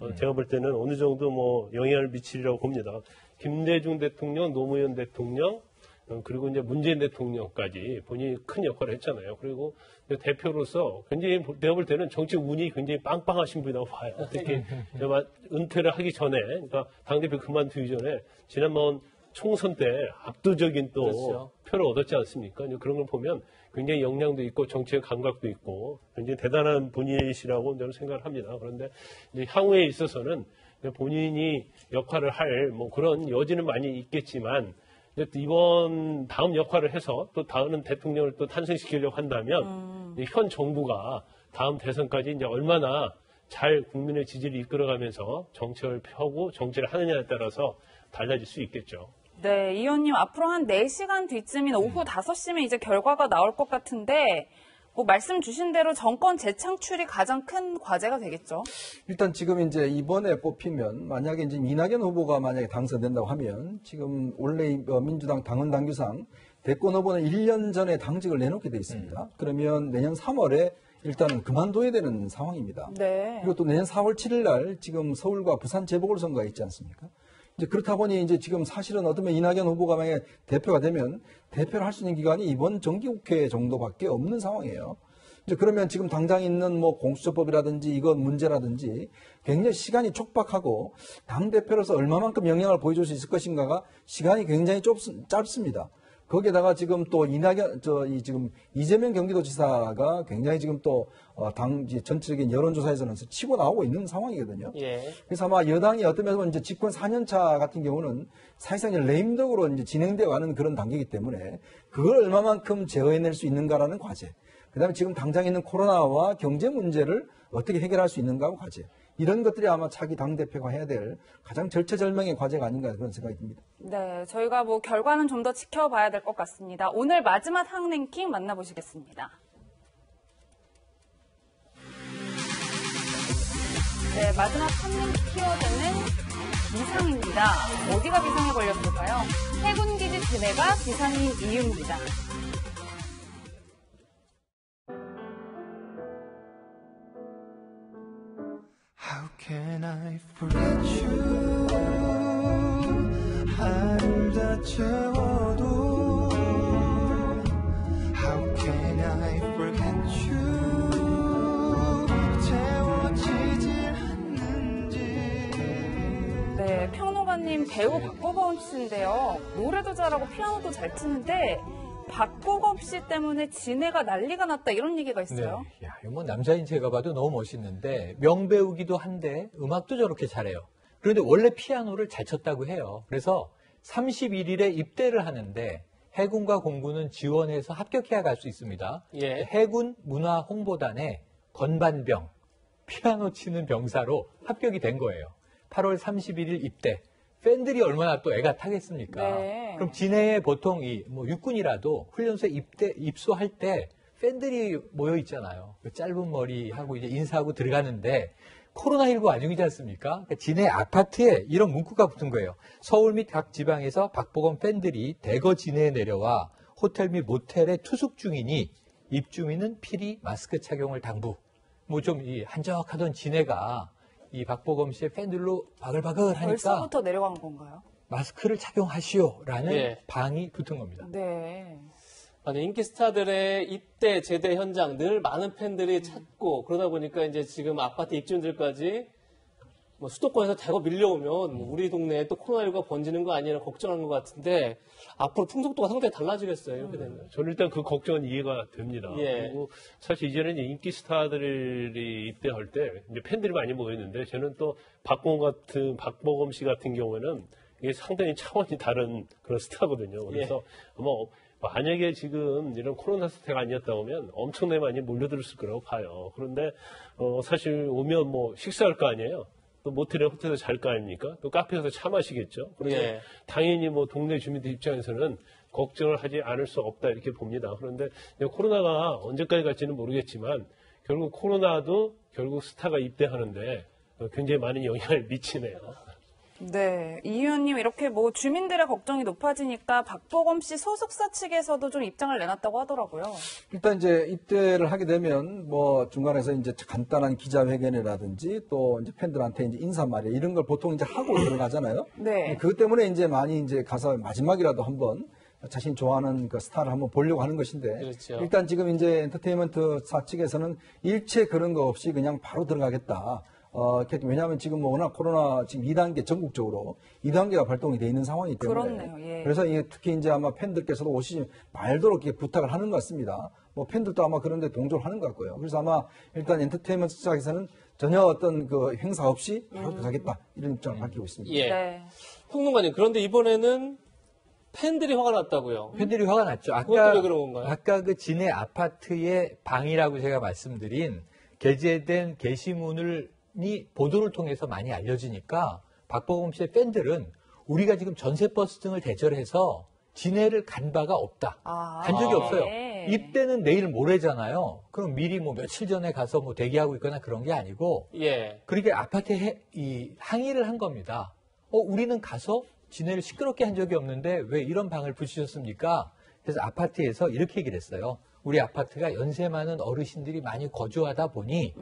어, 제가 볼 때는 어느 정도 뭐 영향을 미치리라고 봅니다. 김대중 대통령, 노무현 대통령, 어, 그리고 이제 문재인 대통령까지 본인이 큰 역할을 했잖아요. 그리고 대표로서 굉장히 내가 볼 때는 정치 운이 굉장히 빵빵하신 분이라고 봐요. 특히 제가 은퇴를 하기 전에, 그러니까 당대표 그만두기 전에 지난번 총선 때 압도적인 또 그렇죠. 표를 얻었지 않습니까? 그런 걸 보면 굉장히 역량도 있고 정치의 감각도 있고 굉장히 대단한 분이시라고 저는 생각을 합니다. 그런데 이제 향후에 있어서는 본인이 역할을 할 뭐 그런 여지는 많이 있겠지만 이번 다음 역할을 해서 또 다음 대통령을 또 탄생시키려고 한다면 이제 현 정부가 다음 대선까지 이제 얼마나 잘 국민의 지지를 이끌어가면서 정책을 펴고 정치를 하느냐에 따라서 달라질 수 있겠죠. 네, 이 의원님 앞으로 한 4시간 뒤쯤인 오후 5시면 이제 결과가 나올 것 같은데 뭐 말씀 주신 대로 정권 재창출이 가장 큰 과제가 되겠죠. 일단 지금 이제 이번에 뽑히면 만약에 이제 이낙연 후보가 만약에 당선된다고 하면 지금 원래 이, 어, 민주당 당원 당규상 대권 후보는 1년 전에 당직을 내놓게 돼 있습니다. 그러면 내년 3월에 일단은 그만둬야 되는 상황입니다. 네. 그리고 또 내년 4월 7일 날 지금 서울과 부산 재보궐선거가 있지 않습니까? 이제 그렇다 보니 이제 지금 사실은 어쩌면 이낙연 후보가 만약에 대표가 되면 대표를 할 수 있는 기간이 이번 정기국회 정도밖에 없는 상황이에요. 이제 그러면 지금 당장 있는 뭐 공수처법이라든지 이건 문제라든지 굉장히 시간이 촉박하고 당 대표로서 얼마만큼 영향을 보여줄 수 있을 것인가가 시간이 굉장히 좁, 짧습니다. 거기에다가 지금 또 이낙연 저 이 지금 이재명 경기도지사가 굉장히 지금 또당 전체적인 여론조사에서는 치고 나오고 있는 상황이거든요. 예. 그래서 아마 여당이 어떤 면에서 이제 집권 4년차 같은 경우는 사실상 이제 레임덕으로 이제 진행되어 가는 그런 단계이기 때문에 그걸 얼마만큼 제어해낼 수 있는가라는 과제. 그 다음에 지금 당장 있는 코로나와 경제 문제를 어떻게 해결할 수 있는가 과제. 이런 것들이 아마 차기 당대표가 해야 될 가장 절체절명의 과제가 아닌가 그런 생각이 듭니다. 네, 저희가 뭐 결과는 좀 더 지켜봐야 될 것 같습니다. 오늘 마지막 한 랭킹 만나보시겠습니다. 네, 마지막 한 키워드는 비상입니다. 어디가 비상에 걸렸을까요? 해군기지 진해가 비상인 이유입니다. How can I forget you? 하늘 다 채워도 How can I forget you? 채워지질 않는지 네, 평론가님 배우 박보검 씨인데요. 노래도 잘하고 피아노도 잘 치는데 박보검 씨 때문에 진해가 난리가 났다 이런 얘기가 있어요. 야, 이거 뭐 남자인 제가 봐도 너무 멋있는데 명배우기도 한데 음악도 저렇게 잘해요. 그런데 원래 피아노를 잘 쳤다고 해요. 그래서 31일에 입대를 하는데 해군과 공군은 지원해서 합격해야 갈 수 있습니다. 예. 해군 문화 홍보단에 건반병, 피아노 치는 병사로 합격이 된 거예요. 8월 31일 입대. 팬들이 얼마나 또 애가 타겠습니까? 네. 그럼 진해에 보통 이 뭐 육군이라도 훈련소에 입대 입소할 때 팬들이 모여 있잖아요. 그 짧은 머리 하고 이제 인사하고 들어가는데 코로나19 와중이지 않습니까? 그러니까 진해 아파트에 이런 문구가 붙은 거예요. 서울 및 각 지방에서 박보검 팬들이 대거 진해에 내려와 호텔 및 모텔에 투숙 중이니 입주민은 필히 마스크 착용을 당부. 뭐 좀 이 한적하던 진해가 이 박보검 씨의 팬들로 바글바글 하니까 벌써부터 내려간 건가요? 마스크를 착용하시오라는 예. 방이 붙은 겁니다. 네. 아니, 인기 스타들의 입대 제대 현장 늘 많은 팬들이 찾고 그러다 보니까 이제 지금 아파트 입주민들까지 뭐 수도권에서 대거 밀려오면 뭐 우리 동네에 또 코로나19가 번지는 거 아니냐 걱정하는 것 같은데 앞으로 풍속도가 상당히 달라지겠어요 이렇게 되면. 저는 일단 그 걱정은 이해가 됩니다. 예. 그리고 사실 이제는 이제 인기 스타들이 입대할 때 이제 팬들이 많이 모였는데 저는 또 박보검 같은 박보검 씨 같은 경우에는 이게 상당히 차원이 다른 그런 스타거든요. 그래서 아마 만약에 지금 이런 코로나 사태가 아니었다 면 엄청나게 많이 몰려들었을 거라고 봐요. 그런데 어, 사실 오면 뭐 식사할 거 아니에요. 또 모텔에 호텔에서 잘 거 아닙니까? 또 카페에서 차 마시겠죠. 그래서 예. 당연히 뭐 동네 주민들 입장에서는 걱정을 하지 않을 수 없다 이렇게 봅니다. 그런데 코로나가 언제까지 갈지는 모르겠지만 결국 코로나도 결국 스타가 입대하는데 어, 굉장히 많은 영향을 미치네요. 네. 이 의원님 이렇게 뭐 주민들의 걱정이 높아지니까 박보검 씨 소속사 측에서도 좀 입장을 내놨다고 하더라고요. 일단 이제 입대를 하게 되면 뭐 중간에서 이제 간단한 기자회견이라든지 또 이제 팬들한테 이제 인사말이야 이런 걸 보통 이제 하고 들어가잖아요. 네. 그것 때문에 이제 많이 이제 가서 마지막이라도 한번 자신 좋아하는 그 스타를 한번 보려고 하는 것인데 그렇죠. 일단 지금 이제 엔터테인먼트 사 측에서는 일체 그런 거 없이 그냥 바로 들어가겠다. 어, 왜냐하면 지금 뭐 워낙 코로나 지금 2단계 전국적으로 2단계가 발동이 돼 있는 상황이기 때문에 그렇네요, 예. 그래서 이게 특히 이제 아마 팬들께서도 오시지 말도록 이렇게 부탁을 하는 것 같습니다. 뭐 팬들도 아마 그런데 동조를 하는 것 같고요. 그래서 아마 일단 엔터테인먼트 측에서는 전혀 어떤 그 행사 없이 바로 음. 들어가겠다 이런 입장을 밝히고 있습니다. 예. 네. 평론가님 그런데 이번에는 팬들이 화가 났다고요. 팬들이 화가 났죠. 아까 왜 그런 건가요? 아까 그 진해 아파트의 방이라고 제가 말씀드린 게재된 게시문을 이 보도를 통해서 많이 알려지니까 박보검 씨의 팬들은 우리가 지금 전세버스 등을 대절해서 진해를 간 바가 없다. 아, 간 적이 없어요. 네. 입대는 내일 모레잖아요. 그럼 미리 뭐 며칠 전에 가서 뭐 대기하고 있거나 그런 게 아니고 예. 그러니까 아파트에 해- 이 항의를 한 겁니다. 어, 우리는 가서 진해를 시끄럽게 한 적이 없는데 왜 이런 방을 붙이셨습니까? 그래서 아파트에서 이렇게 얘기를 했어요. 우리 아파트가 연세 많은 어르신들이 많이 거주하다 보니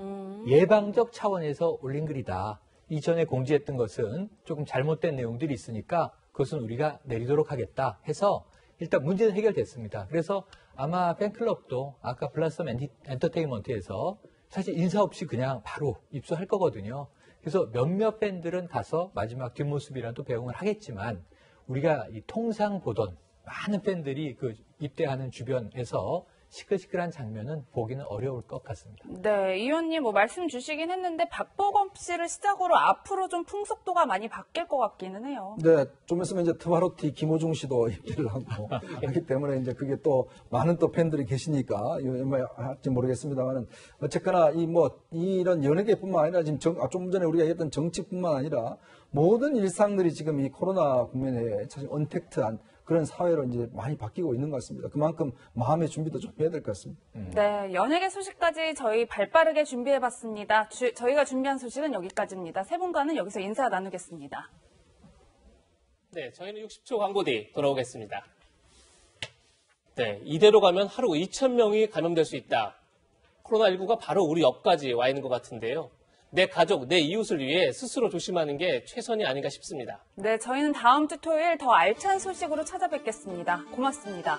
예방적 차원에서 올린 글이다. 이전에 공지했던 것은 조금 잘못된 내용들이 있으니까 그것은 우리가 내리도록 하겠다 해서 일단 문제는 해결됐습니다. 그래서 아마 팬클럽도 아까 블라썸 엔티- 엔터테인먼트에서 사실 인사 없이 그냥 바로 입소할 거거든요. 그래서 몇몇 팬들은 가서 마지막 뒷모습이라도 배웅을 하겠지만 우리가 이 통상 보던 많은 팬들이 그 입대하는 주변에서 시끌시끌한 장면은 보기는 어려울 것 같습니다. 네, 이 의원님 뭐 말씀 주시긴 했는데 박보검 씨를 시작으로 앞으로 좀 풍속도가 많이 바뀔 것 같기는 해요. 네, 좀 있으면 이제 트바로티 김호중 씨도 입대를 하고 하기 때문에 이제 그게 또 많은 또 팬들이 계시니까 얼마 할지 모르겠습니다만은 어쨌거나 이 뭐 이런 연예계뿐만 아니라 지금 정, 아, 좀 전에 우리가 얘기했던 정치뿐만 아니라 모든 일상들이 지금 이 코로나 국면에 사실 언택트한 그런 사회로 이제 많이 바뀌고 있는 것 같습니다. 그만큼 마음의 준비도 좀 해야 될 것 같습니다. 네, 연예계 소식까지 저희 발빠르게 준비해봤습니다. 주- 저희가 준비한 소식은 여기까지입니다. 세 분과는 여기서 인사 나누겠습니다. 네, 저희는 60초 광고 뒤 돌아오겠습니다. 네, 이대로 가면 하루 2,000명이 감염될 수 있다. 코로나19가 바로 우리 옆까지 와 있는 것 같은데요. 내 가족, 내 이웃을 위해 스스로 조심하는 게 최선이 아닌가 싶습니다. 네, 저희는 다음 주 토요일 더 알찬 소식으로 찾아뵙겠습니다. 고맙습니다.